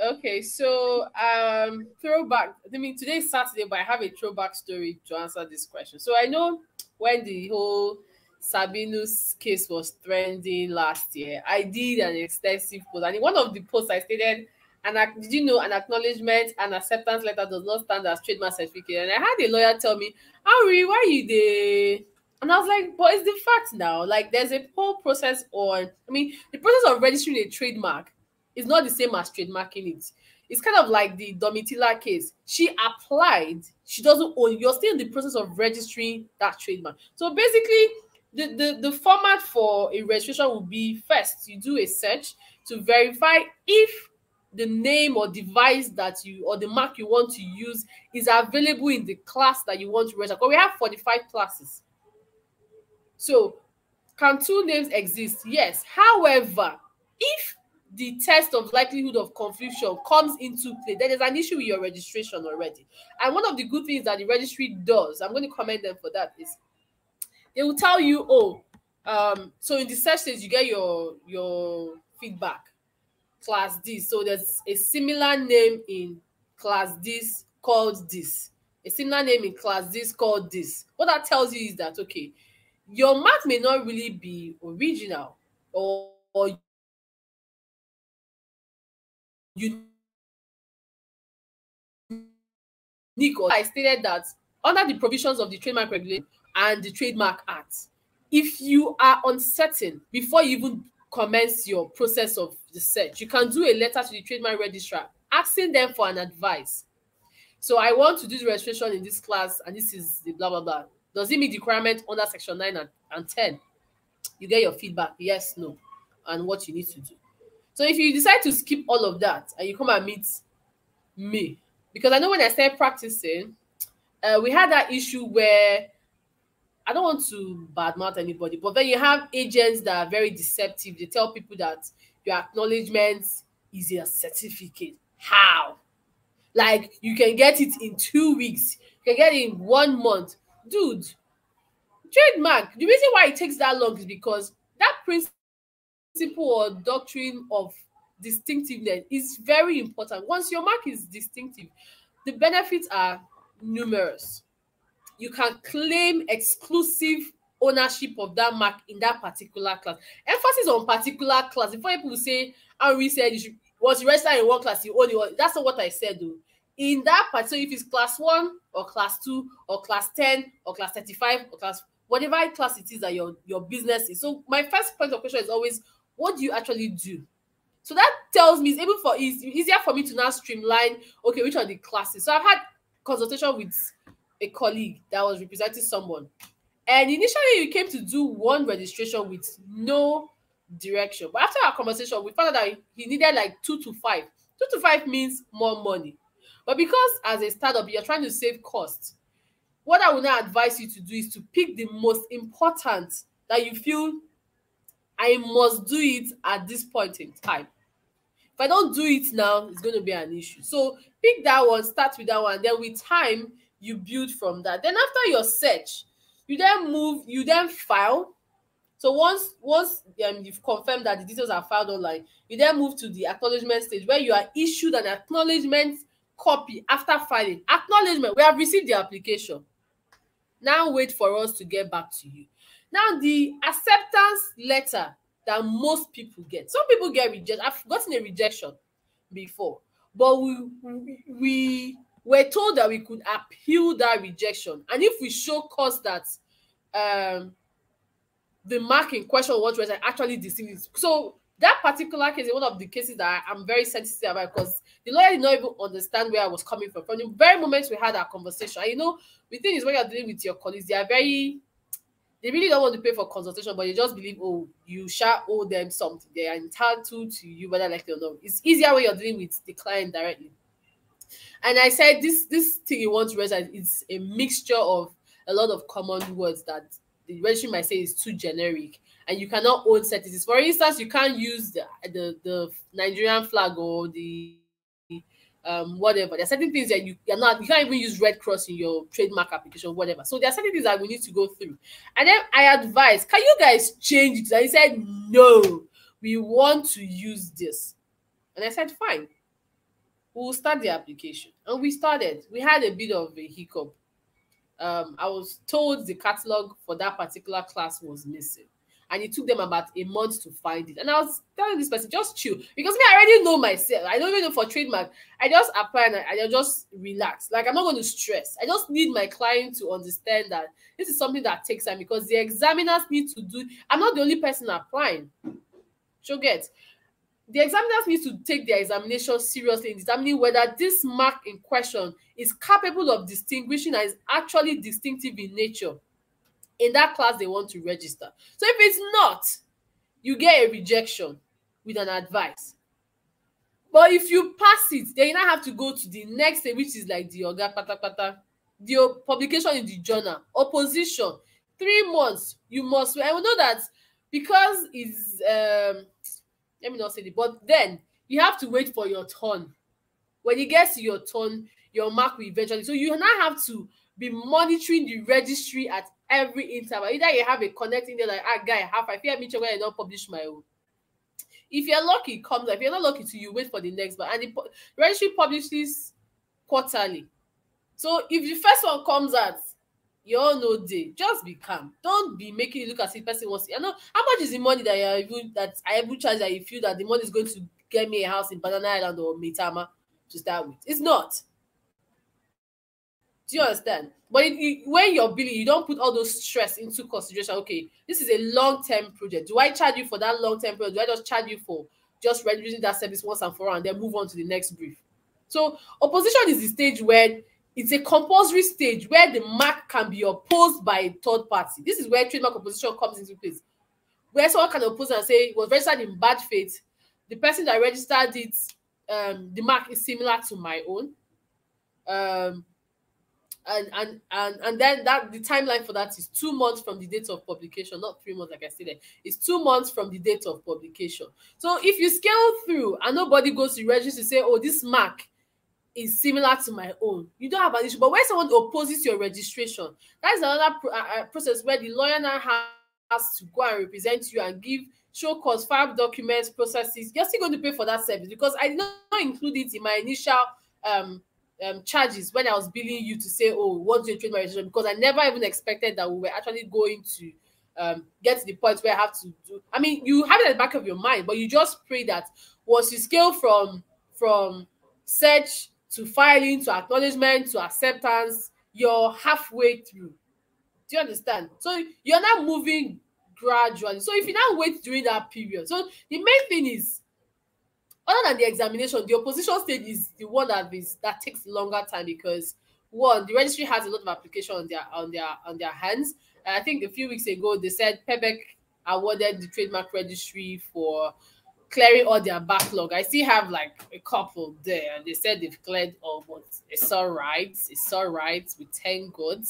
Okay so um throwback i mean today is saturday but i have a throwback story to answer this question. So i know when the whole Sabinus case was trending last year, I did an extensive post, and in one of the posts I stated, and did you know an acknowledgement and acceptance letter does not stand as trademark certificate? And I had a lawyer tell me, Ari, why you the and I was like, but it's the fact now. Like there's a whole process on I mean, the process of registering a trademark is not the same as trademarking it. It's kind of like the Domitilla case. She applied, she doesn't own, you're still in the process of registering that trademark. So basically, the, the, the format for a registration will be first you do a search to verify if the name or device that you or the mark you want to use is available in the class that you want to register. Because we have 45 classes. So can two names exist? Yes. However, if the test of likelihood of confusion comes into play, then there's an issue with your registration already. And one of the good things that the registry does, I'm going to commend them for that, is they will tell you, oh, um, so in the stage, you get your your feedback, class this. So there's a similar name in class this called this, a similar name in class this called this. What that tells you is that okay, your mark may not really be original or, or unique. I stated that under the provisions of the trademark regulation, and the Trademark Act. If you are uncertain before you even commence your process of the search, you can do a letter to the trademark registrar asking them for an advice. So I want to do the registration in this class, and this is the blah blah blah. Does it meet the requirement under section 9 and, and 10? You get your feedback, yes, no, and what you need to do. So if you decide to skip all of that and you come and meet me, because I know when I started practicing, uh, we had that issue where I don't want to badmouth anybody, but then you have agents that are very deceptive. They tell people that your acknowledgement is a certificate. How? Like you can get it in two weeks, you can get it in one month. Dude, trademark. The reason why it takes that long is because that principle or doctrine of distinctiveness is very important. Once your mark is distinctive, the benefits are numerous. You can claim exclusive ownership of that mark in that particular class. Emphasis on particular class. Before people say, we said you should was registered in one class, you only one. That's not what I said though. In that part, so if it's class one or class two or class 10 or class 35 or class whatever class it is that your, your business is. So my first point of question is always what do you actually do? So that tells me it's able for it's easier for me to now streamline okay, which are the classes. So I've had consultation with a colleague that was representing someone. And initially, we came to do one registration with no direction. But after our conversation, we found out that he needed like two to five. Two to five means more money. But because as a startup, you're trying to save costs, what I would now advise you to do is to pick the most important that you feel I must do it at this point in time. If I don't do it now, it's going to be an issue. So pick that one, start with that one. Then with time, you build from that. Then after your search, you then move, you then file. So once once um, you've confirmed that the details are filed online, you then move to the acknowledgement stage where you are issued an acknowledgement copy after filing. Acknowledgement, we have received the application. Now wait for us to get back to you. Now the acceptance letter that most people get. Some people get rejected. I've gotten a rejection before, but we we were told that we could appeal that rejection, and if we show cause that um the mark in question what was actually distinct. So that particular case is one of the cases that I'm very sensitive about because the lawyer did not even understand where I was coming from. From the very moment we had our conversation, you know, the thing is when you're dealing with your colleagues, they are very they really don't want to pay for consultation, but they just believe, oh, you shall owe them something. They are entitled to you, whether like or not. It's easier when you're dealing with the client directly. And I said this this thing you want to realize it's a mixture of a lot of common words that the registry might say is too generic and you cannot own sentences. For instance, you can't use the the, the Nigerian flag or the um whatever. There are certain things that you are not you can't even use Red Cross in your trademark application, whatever. So there are certain things that we need to go through. And then I advise, can you guys change it? And he said, No, we want to use this. And I said, Fine. We'll start the application. And we started. We had a bit of a hiccup. Um, I was told the catalog for that particular class was missing and it took them about a month to find it. And I was telling this person, just chill. Because me, I already know myself. I don't even know for trademark. I just apply and I, I just relax. Like I'm not going to stress. I just need my client to understand that this is something that takes time because the examiners need to do. I'm not the only person applying. She'll get. The examiners need to take their examination seriously in determining whether this mark in question is capable of distinguishing and is actually distinctive in nature in that class they want to register. So if it's not, you get a rejection with an advice. But if you pass it, then you now have to go to the next which is like the Oga Pata Pata, the publication in the journal, opposition, three months. You must. I know that because it's um let me not say it, but then you have to wait for your turn. When it gets to your turn, your mark will eventually. So you now have to be monitoring the registry at every interval. Either you have a connecting there like, ah, guy, have I fear me check when I don't publish my own. If you're lucky, it comes. If you're not lucky, to you wait for the next one. And the registry publishes quarterly. So if the first one comes out, you all know day. Just be calm. Don't be making it look as if person wants. I know how much is the money that you're even that I even charge that you feel that the money is going to get me a house in Banana Island or Maitama to start with. It's not. Do you understand? But it, when you're billing, you don't put all those stress into consideration. Okay, this is a long-term project. Do I charge you for that long-term project? Do I just charge you for just reducing that service once and for all and then move on to the next brief? So opposition is the stage where it's a compulsory stage where the mark can be opposed by a third party. This is where trademark opposition comes into place. Where someone can oppose and say it was registered in bad faith, the person that registered it, um, the mark is similar to my own. Um, and and and and then that the timeline for that is two months from the date of publication, not three months, like I said. It's two months from the date of publication. So if you scale through and nobody goes to register to say, "Oh, this mark is similar to my own," you don't have an issue. But when someone opposes your registration, that is another uh, uh process where the lawyer now has to go and represent you and give show cause, file documents, processes. You're still going to pay for that service because I did not include it in my initial um um, charges when I was billing you to say, oh, what's your trademark registration? Because I never even expected that we were actually going to um, get to the point where I have to do. I mean, you have it at the back of your mind, but you just pray that once you scale from from search to filing to acknowledgement to acceptance, you're halfway through. Do you understand? So you're not moving gradually. So if you now wait during that period, so the main thing is other than the examination, the opposition stage is the one that is that takes longer time because one, the registry has a lot of application on their on their on their hands. And I think a few weeks ago they said PEBEC awarded the trademark registry for clearing all their backlog. I still have like a couple there, and they said they've cleared all, but it's all right. It's all right. We thank God.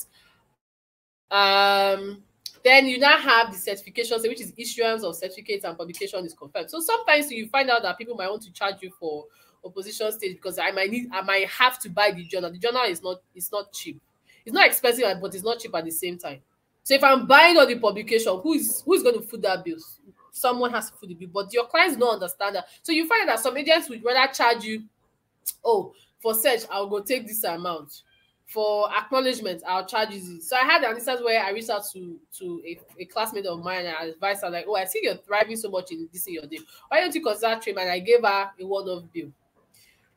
Um, then you now have the certification, which is issuance of certificates and publication is confirmed. So sometimes you find out that people might want to charge you for opposition stage because I might need, I might have to buy the journal. The journal is not, it's not cheap. It's not expensive, but it's not cheap at the same time. So if I'm buying all the publication, who is who is going to foot that bill? Someone has to foot the but your clients don't understand that. So you find that some agents would rather charge you, oh, for search, I'll go take this amount for acknowledgement, I'll charge you. So I had an instance where I reached out to to a, a classmate of mine and I advised her like, "Oh, I see you're thriving so much in this in your day. Why don't you consider treatment?" I gave her a word of bill,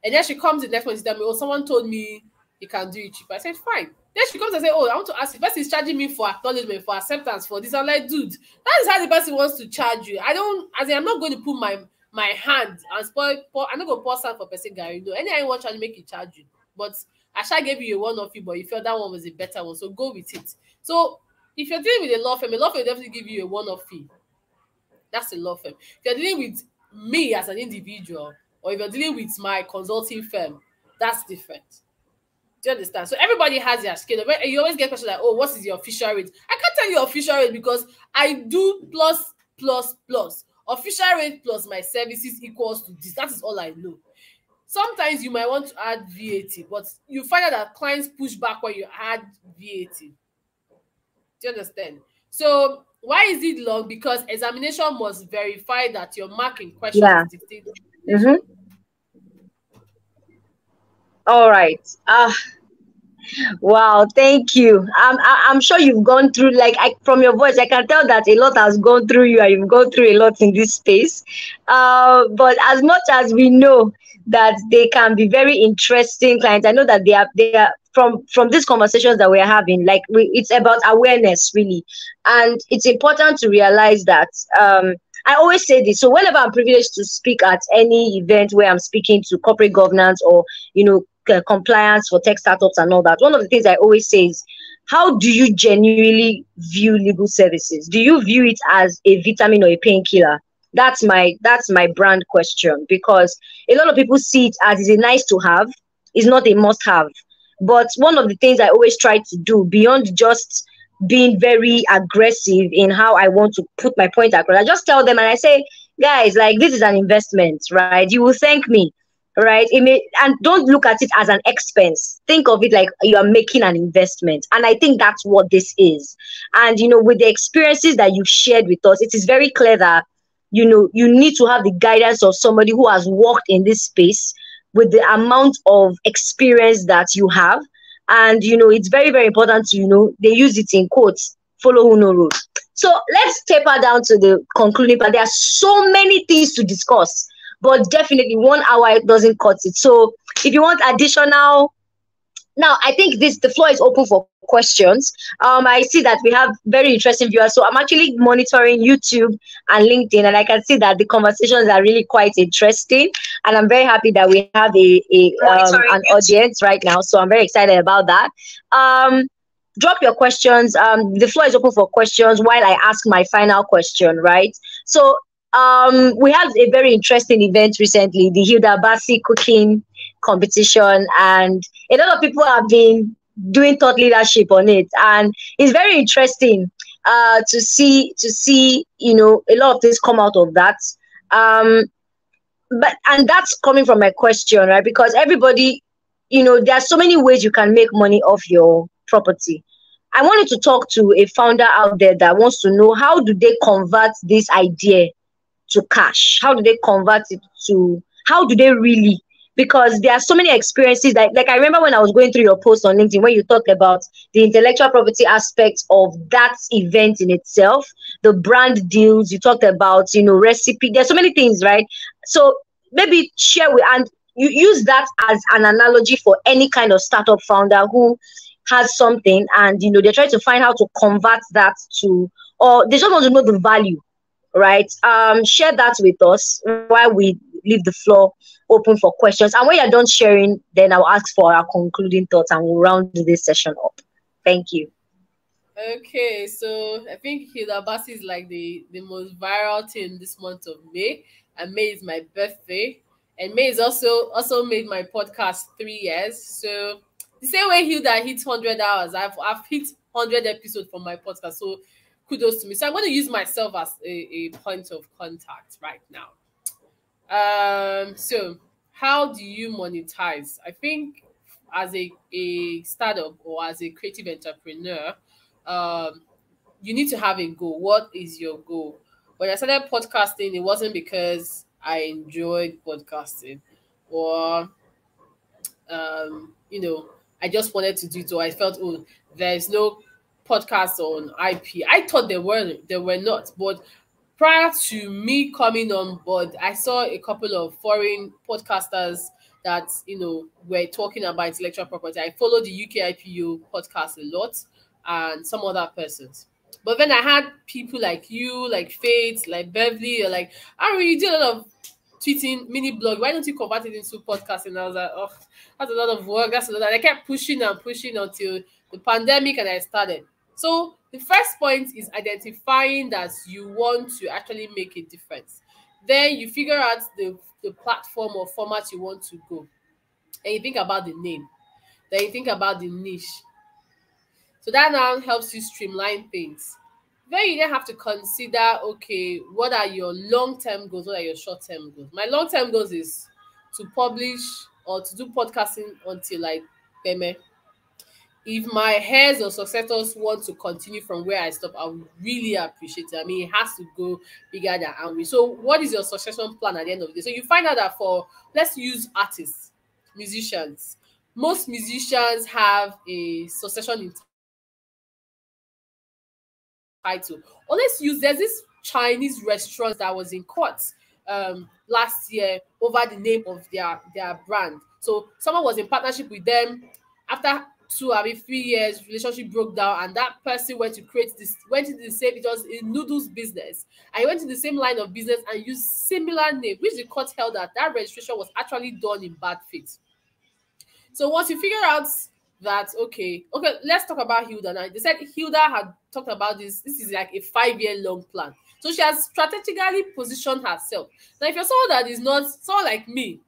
and then she comes the next month to tell me, "Oh, someone told me you can do it cheaper." I said, "Fine." Then she comes and say, "Oh, I want to ask you. First, he's charging me for acknowledgement, for acceptance, for this." I'm like, "Dude, that is how the person wants to charge you. I don't. As in, I'm not going to put my my hand and spoil. Pour, I'm not going to pour sand for person guy. You know, any I want to make it charge you, but." Asha gave you a one off fee, but you felt that one was a better one. So go with it. So if you're dealing with a law firm, a law firm will definitely give you a one off fee. That's a law firm. If you're dealing with me as an individual, or if you're dealing with my consulting firm, that's different. Do you understand? So everybody has their scale. You always get questions like, oh, what is your official rate? I can't tell you official rate because I do plus, plus, plus. Official rate plus my services equals to this. That is all I know sometimes you might want to add VAT, but you find out that clients push back when you add VAT. Do you understand? So why is it long? Because examination must verify that your mark in question yeah. is dictated. Mm-hmm. All right. Uh, wow, thank you. I'm I'm sure you've gone through like I, from your voice, I can tell that a lot has gone through you, and you've gone through a lot in this space. Uh, but as much as we know that they can be very interesting clients. I know that they are they are from from these conversations that we're having, like we, it's about awareness really, and it's important to realize that. Um, I always say this. So whenever I'm privileged to speak at any event where I'm speaking to corporate governance or you know Uh, compliance for tech startups and all that, one of the things I always say is, how do you genuinely view legal services? Do you view it as a vitamin or a painkiller? that's my that's my brand question because a lot of people see it as is a nice to have it's not a must have but one of the things i always try to do beyond just being very aggressive in how i want to put my point across i just tell them and i say guys like this is an investment right you will thank me right? It may, and don't look at it as an expense. Think of it like you are making an investment. And i think that's what this is. And you know with the experiences that you've shared with us it is very clear that you know you need to have the guidance of somebody who has worked in this space with the amount of experience that you have. And you know it's very very important to you know they use it in quotes follow who no road so let's taper down to the concluding but there are so many things to discuss but definitely one hour doesn't cut it so if you want additional now i think this the floor is open for questions. Um, I see that we have very interesting viewers. So I'm actually monitoring YouTube and LinkedIn, and I can see that the conversations are really quite interesting. And I'm very happy that we have a, a um, an audience right now. So I'm very excited about that. Um, drop your questions. Um, the floor is open for questions while I ask my final question, right? So um, we had a very interesting event recently, the Hilda Baci cooking competition, and a lot of people have been doing thought leadership on it, and it's very interesting uh, to see to see you know a lot of things come out of that. Um, but and that's coming from my question, right? Because everybody, you know, there are so many ways you can make money off your property. I wanted to talk to a founder out there that wants to know how do they convert this idea to cash? How do they convert it to how do they really because there are so many experiences like like I remember when I was going through your post on LinkedIn when you talked about the intellectual property aspect of that event in itself, the brand deals, you talked about, you know, recipe. There's so many things, right? So maybe share with and you use that as an analogy for any kind of startup founder who has something and you know they're trying to find how to convert that to or they just want to know the value right um share that with us while we leave the floor open for questions. And when you're done sharing, then I'll ask for our concluding thoughts and we'll round this session up. Thank you. Okay, so I think Hilda Baci is like the, the most viral thing this month of May. And May is my birthday. And May is also also made my podcast three years. So the same way Hilda hits 100 hours, I've, I've hit 100 episodes from my podcast. So kudos to me. So I'm going to use myself as a, a point of contact right now. Um, so how do you monetize? I think as a, a startup or as a creative entrepreneur, um, you need to have a goal. What is your goal? When I started podcasting, it wasn't because I enjoyed podcasting or um, you know, I just wanted to do it. So I felt, oh, there's no podcast on IP. I thought there were there were not, but prior to me coming on board, I saw a couple of foreign podcasters that you know were talking about intellectual property. I follow the UK IPO podcast a lot and some other persons. But then I had people like you, like Faith, like Beverly, or like I you do a lot of tweeting, mini blog. Why don't you convert it into podcasting? And I was like, oh, that's a lot of work. That's a lot. And I kept pushing and pushing until the pandemic and I started. So the first point is identifying that you want to actually make a difference. Then you figure out the, the platform or format you want to go. And you think about the name. Then you think about the niche. So that now helps you streamline things. Then you then have to consider okay, what are your long term goals? What are your short term goals? My long term goals is to publish or to do podcasting until like peme if my heirs or successors want to continue from where I stop, I would really appreciate it. I mean, it has to go bigger than Amway. So, what is your succession plan at the end of the day? So, you find out that for let's use artists, musicians. Most musicians have a succession title. Or let's use there's this Chinese restaurant that was in court um last year over the name of their their brand. So someone was in partnership with them after two I mean three years relationship broke down and that person went to create this went into the same it a noodles business. He went in the same line of business and used similar name which the court held that that registration was actually done in bad faith. So once you figure out that okay okay let's talk about hilda now. They said hilda had talked about this this is like a five year long plan. So she has strategically positioned herself. Now if you're someone that is not someone like me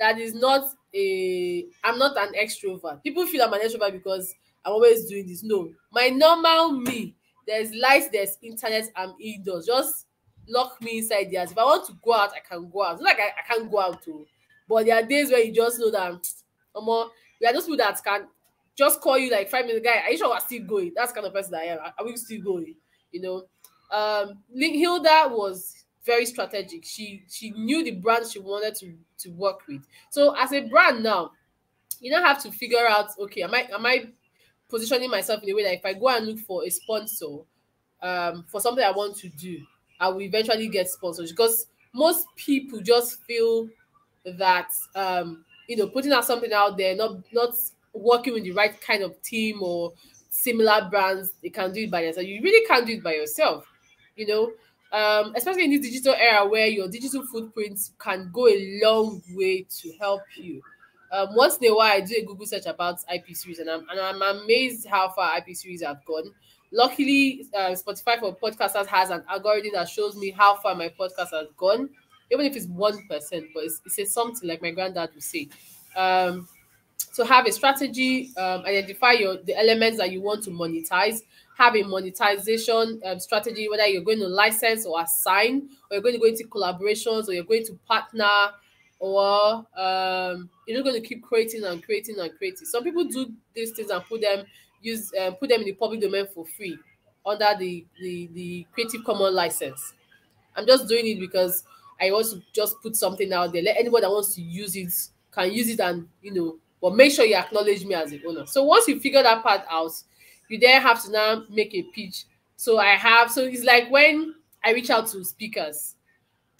that is not a I'm not an extrovert. People feel I'm an extrovert because I'm always doing this. No, my normal me. There's lights, there's internet, I'm indoors. Just lock me inside there. If I want to go out, I can go out. It's like I, I can't go out too. But there are days where you just know that um, we are those people that can just call you like five minutes, guy. Are you sure we're still going? That's kind of person I am. Are we still going? You know. Um Hilda was very strategic. She she knew the brand she wanted to to work with. So as a brand now, you don't have to figure out okay, am I am I positioning myself in a way that if I go and look for a sponsor um for something I want to do, I will eventually get sponsors because most people just feel that um you know putting out something out there, not not working with the right kind of team or similar brands, they can do it by yourself. You really can't do it by yourself, you know um, especially in this digital era where your digital footprints can go a long way to help you. Um, once in a while, I do a Google search about IP series, and I'm and I'm amazed how far IP series have gone. luckily, uh, Spotify for podcasters has an algorithm that shows me how far my podcast has gone, even if it's one percent. But it's, it's something like my granddad would say. Um, so have a strategy, um, identify your the elements that you want to monetize, have a monetization um, strategy, whether you're going to license or assign, or you're going to go into collaborations, or you're going to partner, or um, you're going to keep creating and creating and creating. Some people do these things and put them use um, put them in the public domain for free under the, the the Creative Commons license. I'm just doing it because I want to just put something out there. Let anybody that wants to use it can use it and you know, but make sure you acknowledge me as the owner. So once you figure that part out, you then have to now make a pitch. So I have so it's like when I reach out to speakers,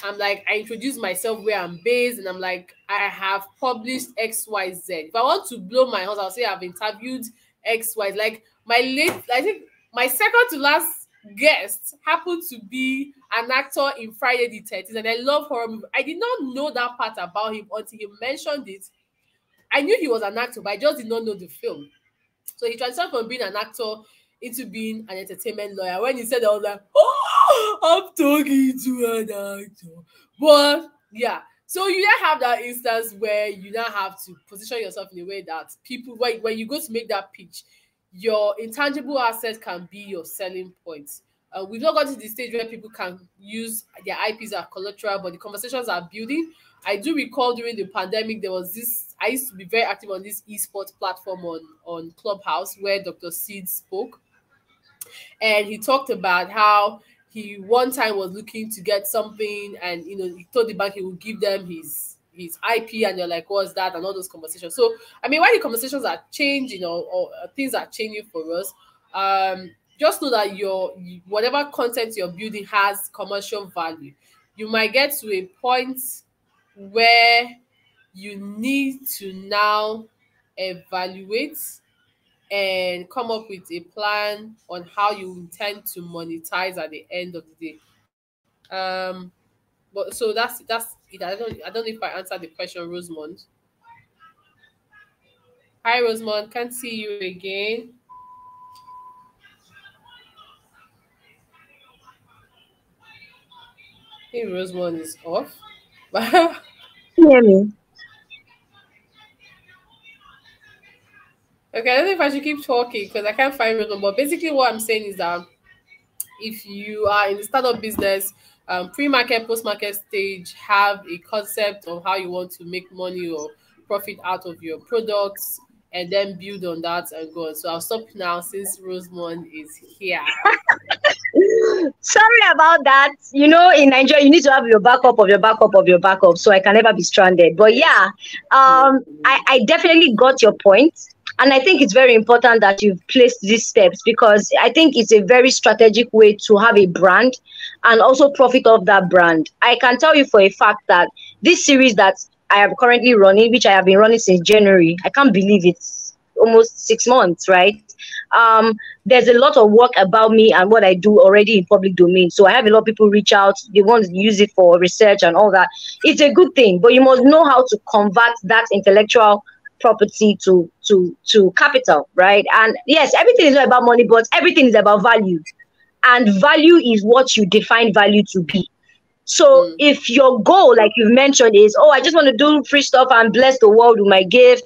I'm like, I introduce myself where I'm based, and I'm like, I have published XYZ. If I want to blow my house, I'll say I've interviewed XY. Like my late, I think my second to last guest happened to be an actor in Friday the 13th, and I love horror movie. I did not know that part about him until he mentioned it. I knew he was an actor, but I just did not know the film. So he transferred from being an actor into being an entertainment lawyer. When he said, I was like, oh, I'm talking to an actor. But yeah, so you now have that instance where you now have to position yourself in a way that people, when, when you go to make that pitch, your intangible asset can be your selling point. Uh, we've not got to the stage where people can use their IPs as collateral, but the conversations are building. I do recall during the pandemic, there was this. I used to be very active on this esports platform on on Clubhouse where Dr. Seed spoke, and he talked about how he one time was looking to get something, and you know he told the bank he would give them his his IP, and you're like, what's that, and all those conversations. So I mean, while the conversations are changing or, or things are changing for us, um, just know that your whatever content you're building has commercial value. You might get to a point where you need to now evaluate and come up with a plan on how you intend to monetize at the end of the day. Um, but so that's that's it. I don't I don't know if I answered the question, Rosemond. Hi, Rosemond. Can't see you again. Hey, Rosemond is off. hear me? Okay, I don't know if I should keep talking because I can't find Rosemond. But basically, what I'm saying is that if you are in the startup business, um, pre-market, post-market stage, have a concept of how you want to make money or profit out of your products, and then build on that and go on. So I'll stop now since Rosemond is here. Sorry about that. You know, in Nigeria, you need to have your backup of your backup of your backup, so I can never be stranded. But yeah, um, I, I definitely got your point. And I think it's very important that you've placed these steps because I think it's a very strategic way to have a brand and also profit off that brand. I can tell you for a fact that this series that I am currently running, which I have been running since January, I can't believe it's almost six months, right? Um, there's a lot of work about me and what I do already in public domain. So I have a lot of people reach out, they want to use it for research and all that. It's a good thing, but you must know how to convert that intellectual property to to to capital, right? And yes, everything is not about money, but everything is about value. And value is what you define value to be. So mm. if your goal, like you've mentioned, is oh, I just want to do free stuff and bless the world with my gift,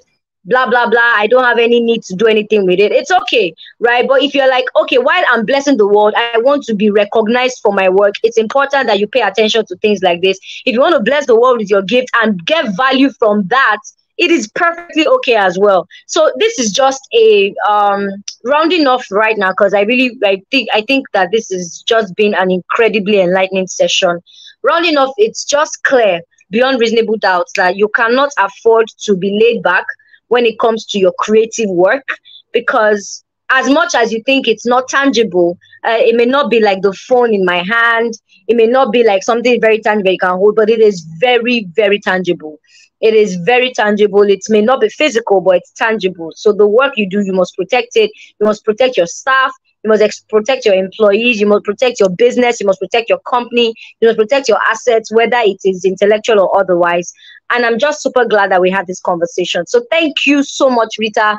blah blah blah i don't have any need to do anything with it it's okay right but if you're like okay while i'm blessing the world i want to be recognized for my work it's important that you pay attention to things like this if you want to bless the world with your gift and get value from that it is perfectly okay as well so this is just a um rounding off right now because i really i think i think that this has just been an incredibly enlightening session rounding off it's just clear beyond reasonable doubts that you cannot afford to be laid back when it comes to your creative work because as much as you think it's not tangible, uh, it may not be like the phone in my hand. It may not be like something very tangible you can hold, but it is very, very tangible. It is very tangible. It may not be physical, but it's tangible. So the work you do, you must protect it. You must protect your staff. You must ex- protect your employees. You must protect your business. You must protect your company. You must protect your assets, whether it is intellectual or otherwise. And I'm just super glad that we had this conversation. So thank you so much, Rita.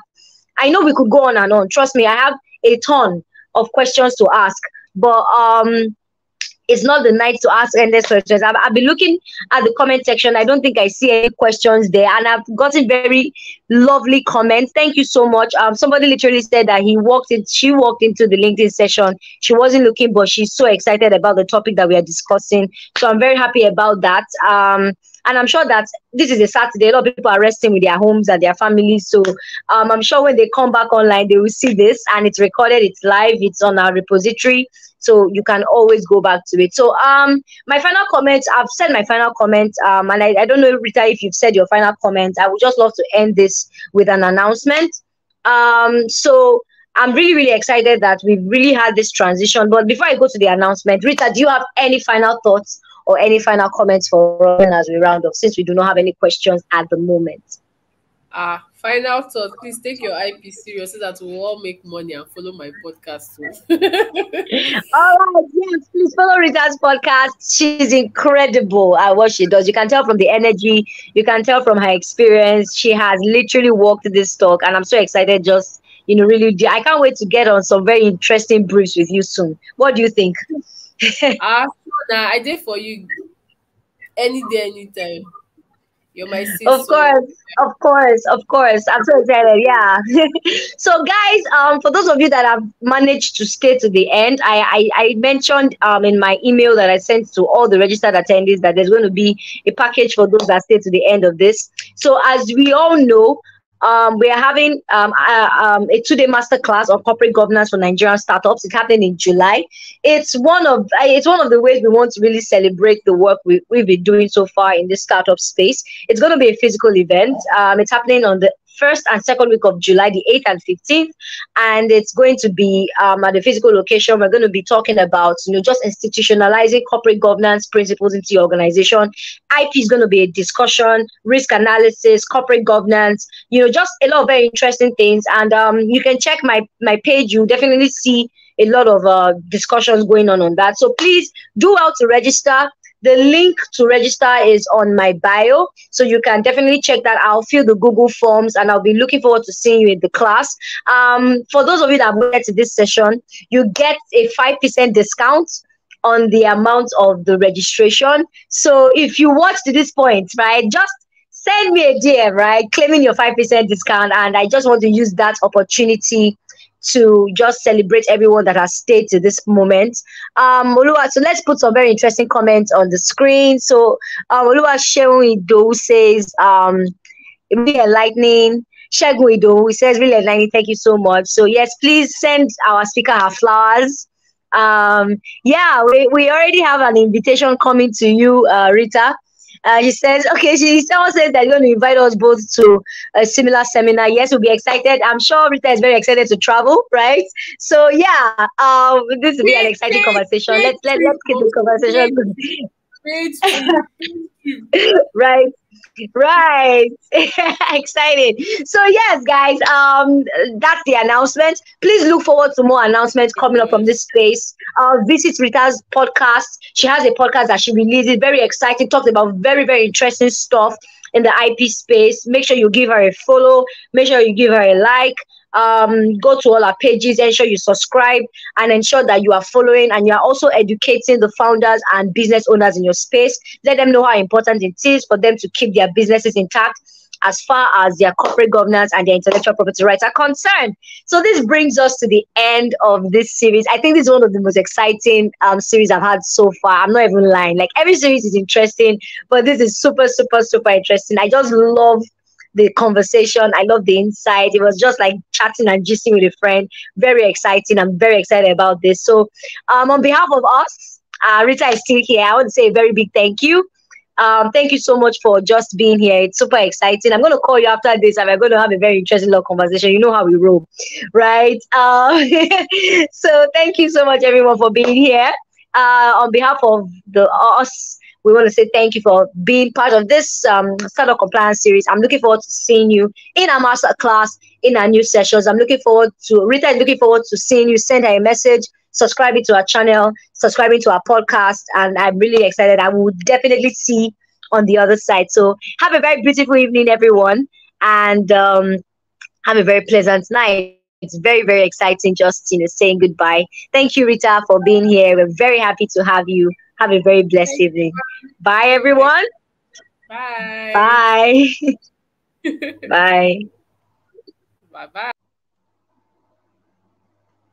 I know we could go on and on. Trust me, I have a ton. of questions to ask. But um, it's not the night to ask endless questions. I've, I've been looking at the comment section. I don't think I see any questions there, and I've gotten very lovely comments. Thank you so much. Um, somebody literally said that he walked in, she walked into the LinkedIn session. She wasn't looking, but she's so excited about the topic that we are discussing. So I'm very happy about that. Um, and I'm sure that this is a Saturday. A lot of people are resting with their homes and their families. So um, I'm sure when they come back online, they will see this and it's recorded, it's live, it's on our repository so you can always go back to it. So um my final comment i've said my final comment um and I, I don't know rita if you've said your final comment i would just love to end this with an announcement. Um so i'm really really excited that we've really had this transition. But before i go to the announcement rita do you have any final thoughts or any final comments for us as we round off since we do not have any questions at the moment Ah, final thought. Please take your IP serious so that we'll all make money and follow my podcast too. all right, yes, please follow Rita's podcast. She's incredible at what she does. You can tell from the energy, you can tell from her experience. She has literally walked this talk, and I'm so excited. Just you know, really, I can't wait to get on some very interesting briefs with you soon. What do you think? Ah, uh, I did for you any day, anytime. You're my sister. Of course, of course, of course. I'm so excited. Yeah. so, guys, um, for those of you that have managed to stay to the end, I, I, I mentioned um in my email that I sent to all the registered attendees that there's going to be a package for those that stay to the end of this. So, as we all know, um, we are having um, a, um, a two-day masterclass on corporate governance for Nigerian startups. It's happening in July. It's one of it's one of the ways we want to really celebrate the work we, we've been doing so far in this startup space. It's going to be a physical event. Um, it's happening on the first and second week of July, the 8th and 15th. And it's going to be um, at a physical location. We're going to be talking about, you know, just institutionalizing corporate governance principles into your organization. IP is going to be a discussion, risk analysis, corporate governance, you know, just a lot of very interesting things. And um, you can check my, my page. You definitely see a lot of uh, discussions going on on that. So please do well to register. The link to register is on my bio, so you can definitely check that. I'll fill the Google forms, and I'll be looking forward to seeing you in the class. Um, for those of you that went to this session, you get a five percent discount on the amount of the registration. So if you watch to this point, right, just send me a DM, right, claiming your 5% discount. And I just want to use that opportunity to just celebrate everyone that has stayed to this moment. Um, Olua, so let's put some very interesting comments on the screen. So, um, Olua Sheun Do says, um, really enlightening. Shegun Ido, he says, really enlightening. Thank you so much. So, yes, please send our speaker her flowers. Um, yeah, we, we already have an invitation coming to you, uh, Rita. Uh, she says, okay, she someone said they're going to invite us both to a similar seminar. Yes, we'll be excited. I'm sure Rita is very excited to travel, right? So yeah, um, this will be an exciting conversation. Let's let, let's keep the conversation. right. Right. Excited. So yes guys um that's the announcement. Please look forward to more announcements coming up from this space. Uh visit rita's podcast. She has a podcast that she releases very exciting talks about very very interesting stuff in the ip space. Make sure you give her a follow. Make sure you give her a like um, go to all our pages, ensure you subscribe, and ensure that you are following and you are also educating the founders and business owners in your space. Let them know how important it is for them to keep their businesses intact as far as their corporate governance and their intellectual property rights are concerned. So this brings us to the end of this series. I think this is one of the most exciting um, series I've had so far. I'm not even lying. Like every series is interesting, but this is super, super, super interesting. I just love the conversation. I love the insight. It was just like chatting and gisting with a friend. Very exciting. I'm very excited about this. So, um, on behalf of us, uh, Rita is still here. I want to say a very big thank you. Um, thank you so much for just being here. It's super exciting. I'm going to call you after this and we're going to have a very interesting little conversation. You know how we roll, right? Uh, so thank you so much, everyone, for being here. Uh, on behalf of the us we want to say thank you for being part of this um, startup compliance series. I'm looking forward to seeing you in our master class, in our new sessions. I'm looking forward to, Rita is looking forward to seeing you. Send her a message, subscribing to our channel, subscribing to our podcast. And I'm really excited. I will definitely see on the other side. So have a very beautiful evening, everyone. And um, have a very pleasant night. it's very, very exciting just, you know, saying goodbye. Thank you, Rita, for being here. We're very happy to have you. Have a very blessed Thank evening. You. Bye, everyone. Bye. Bye. Bye. Bye bye.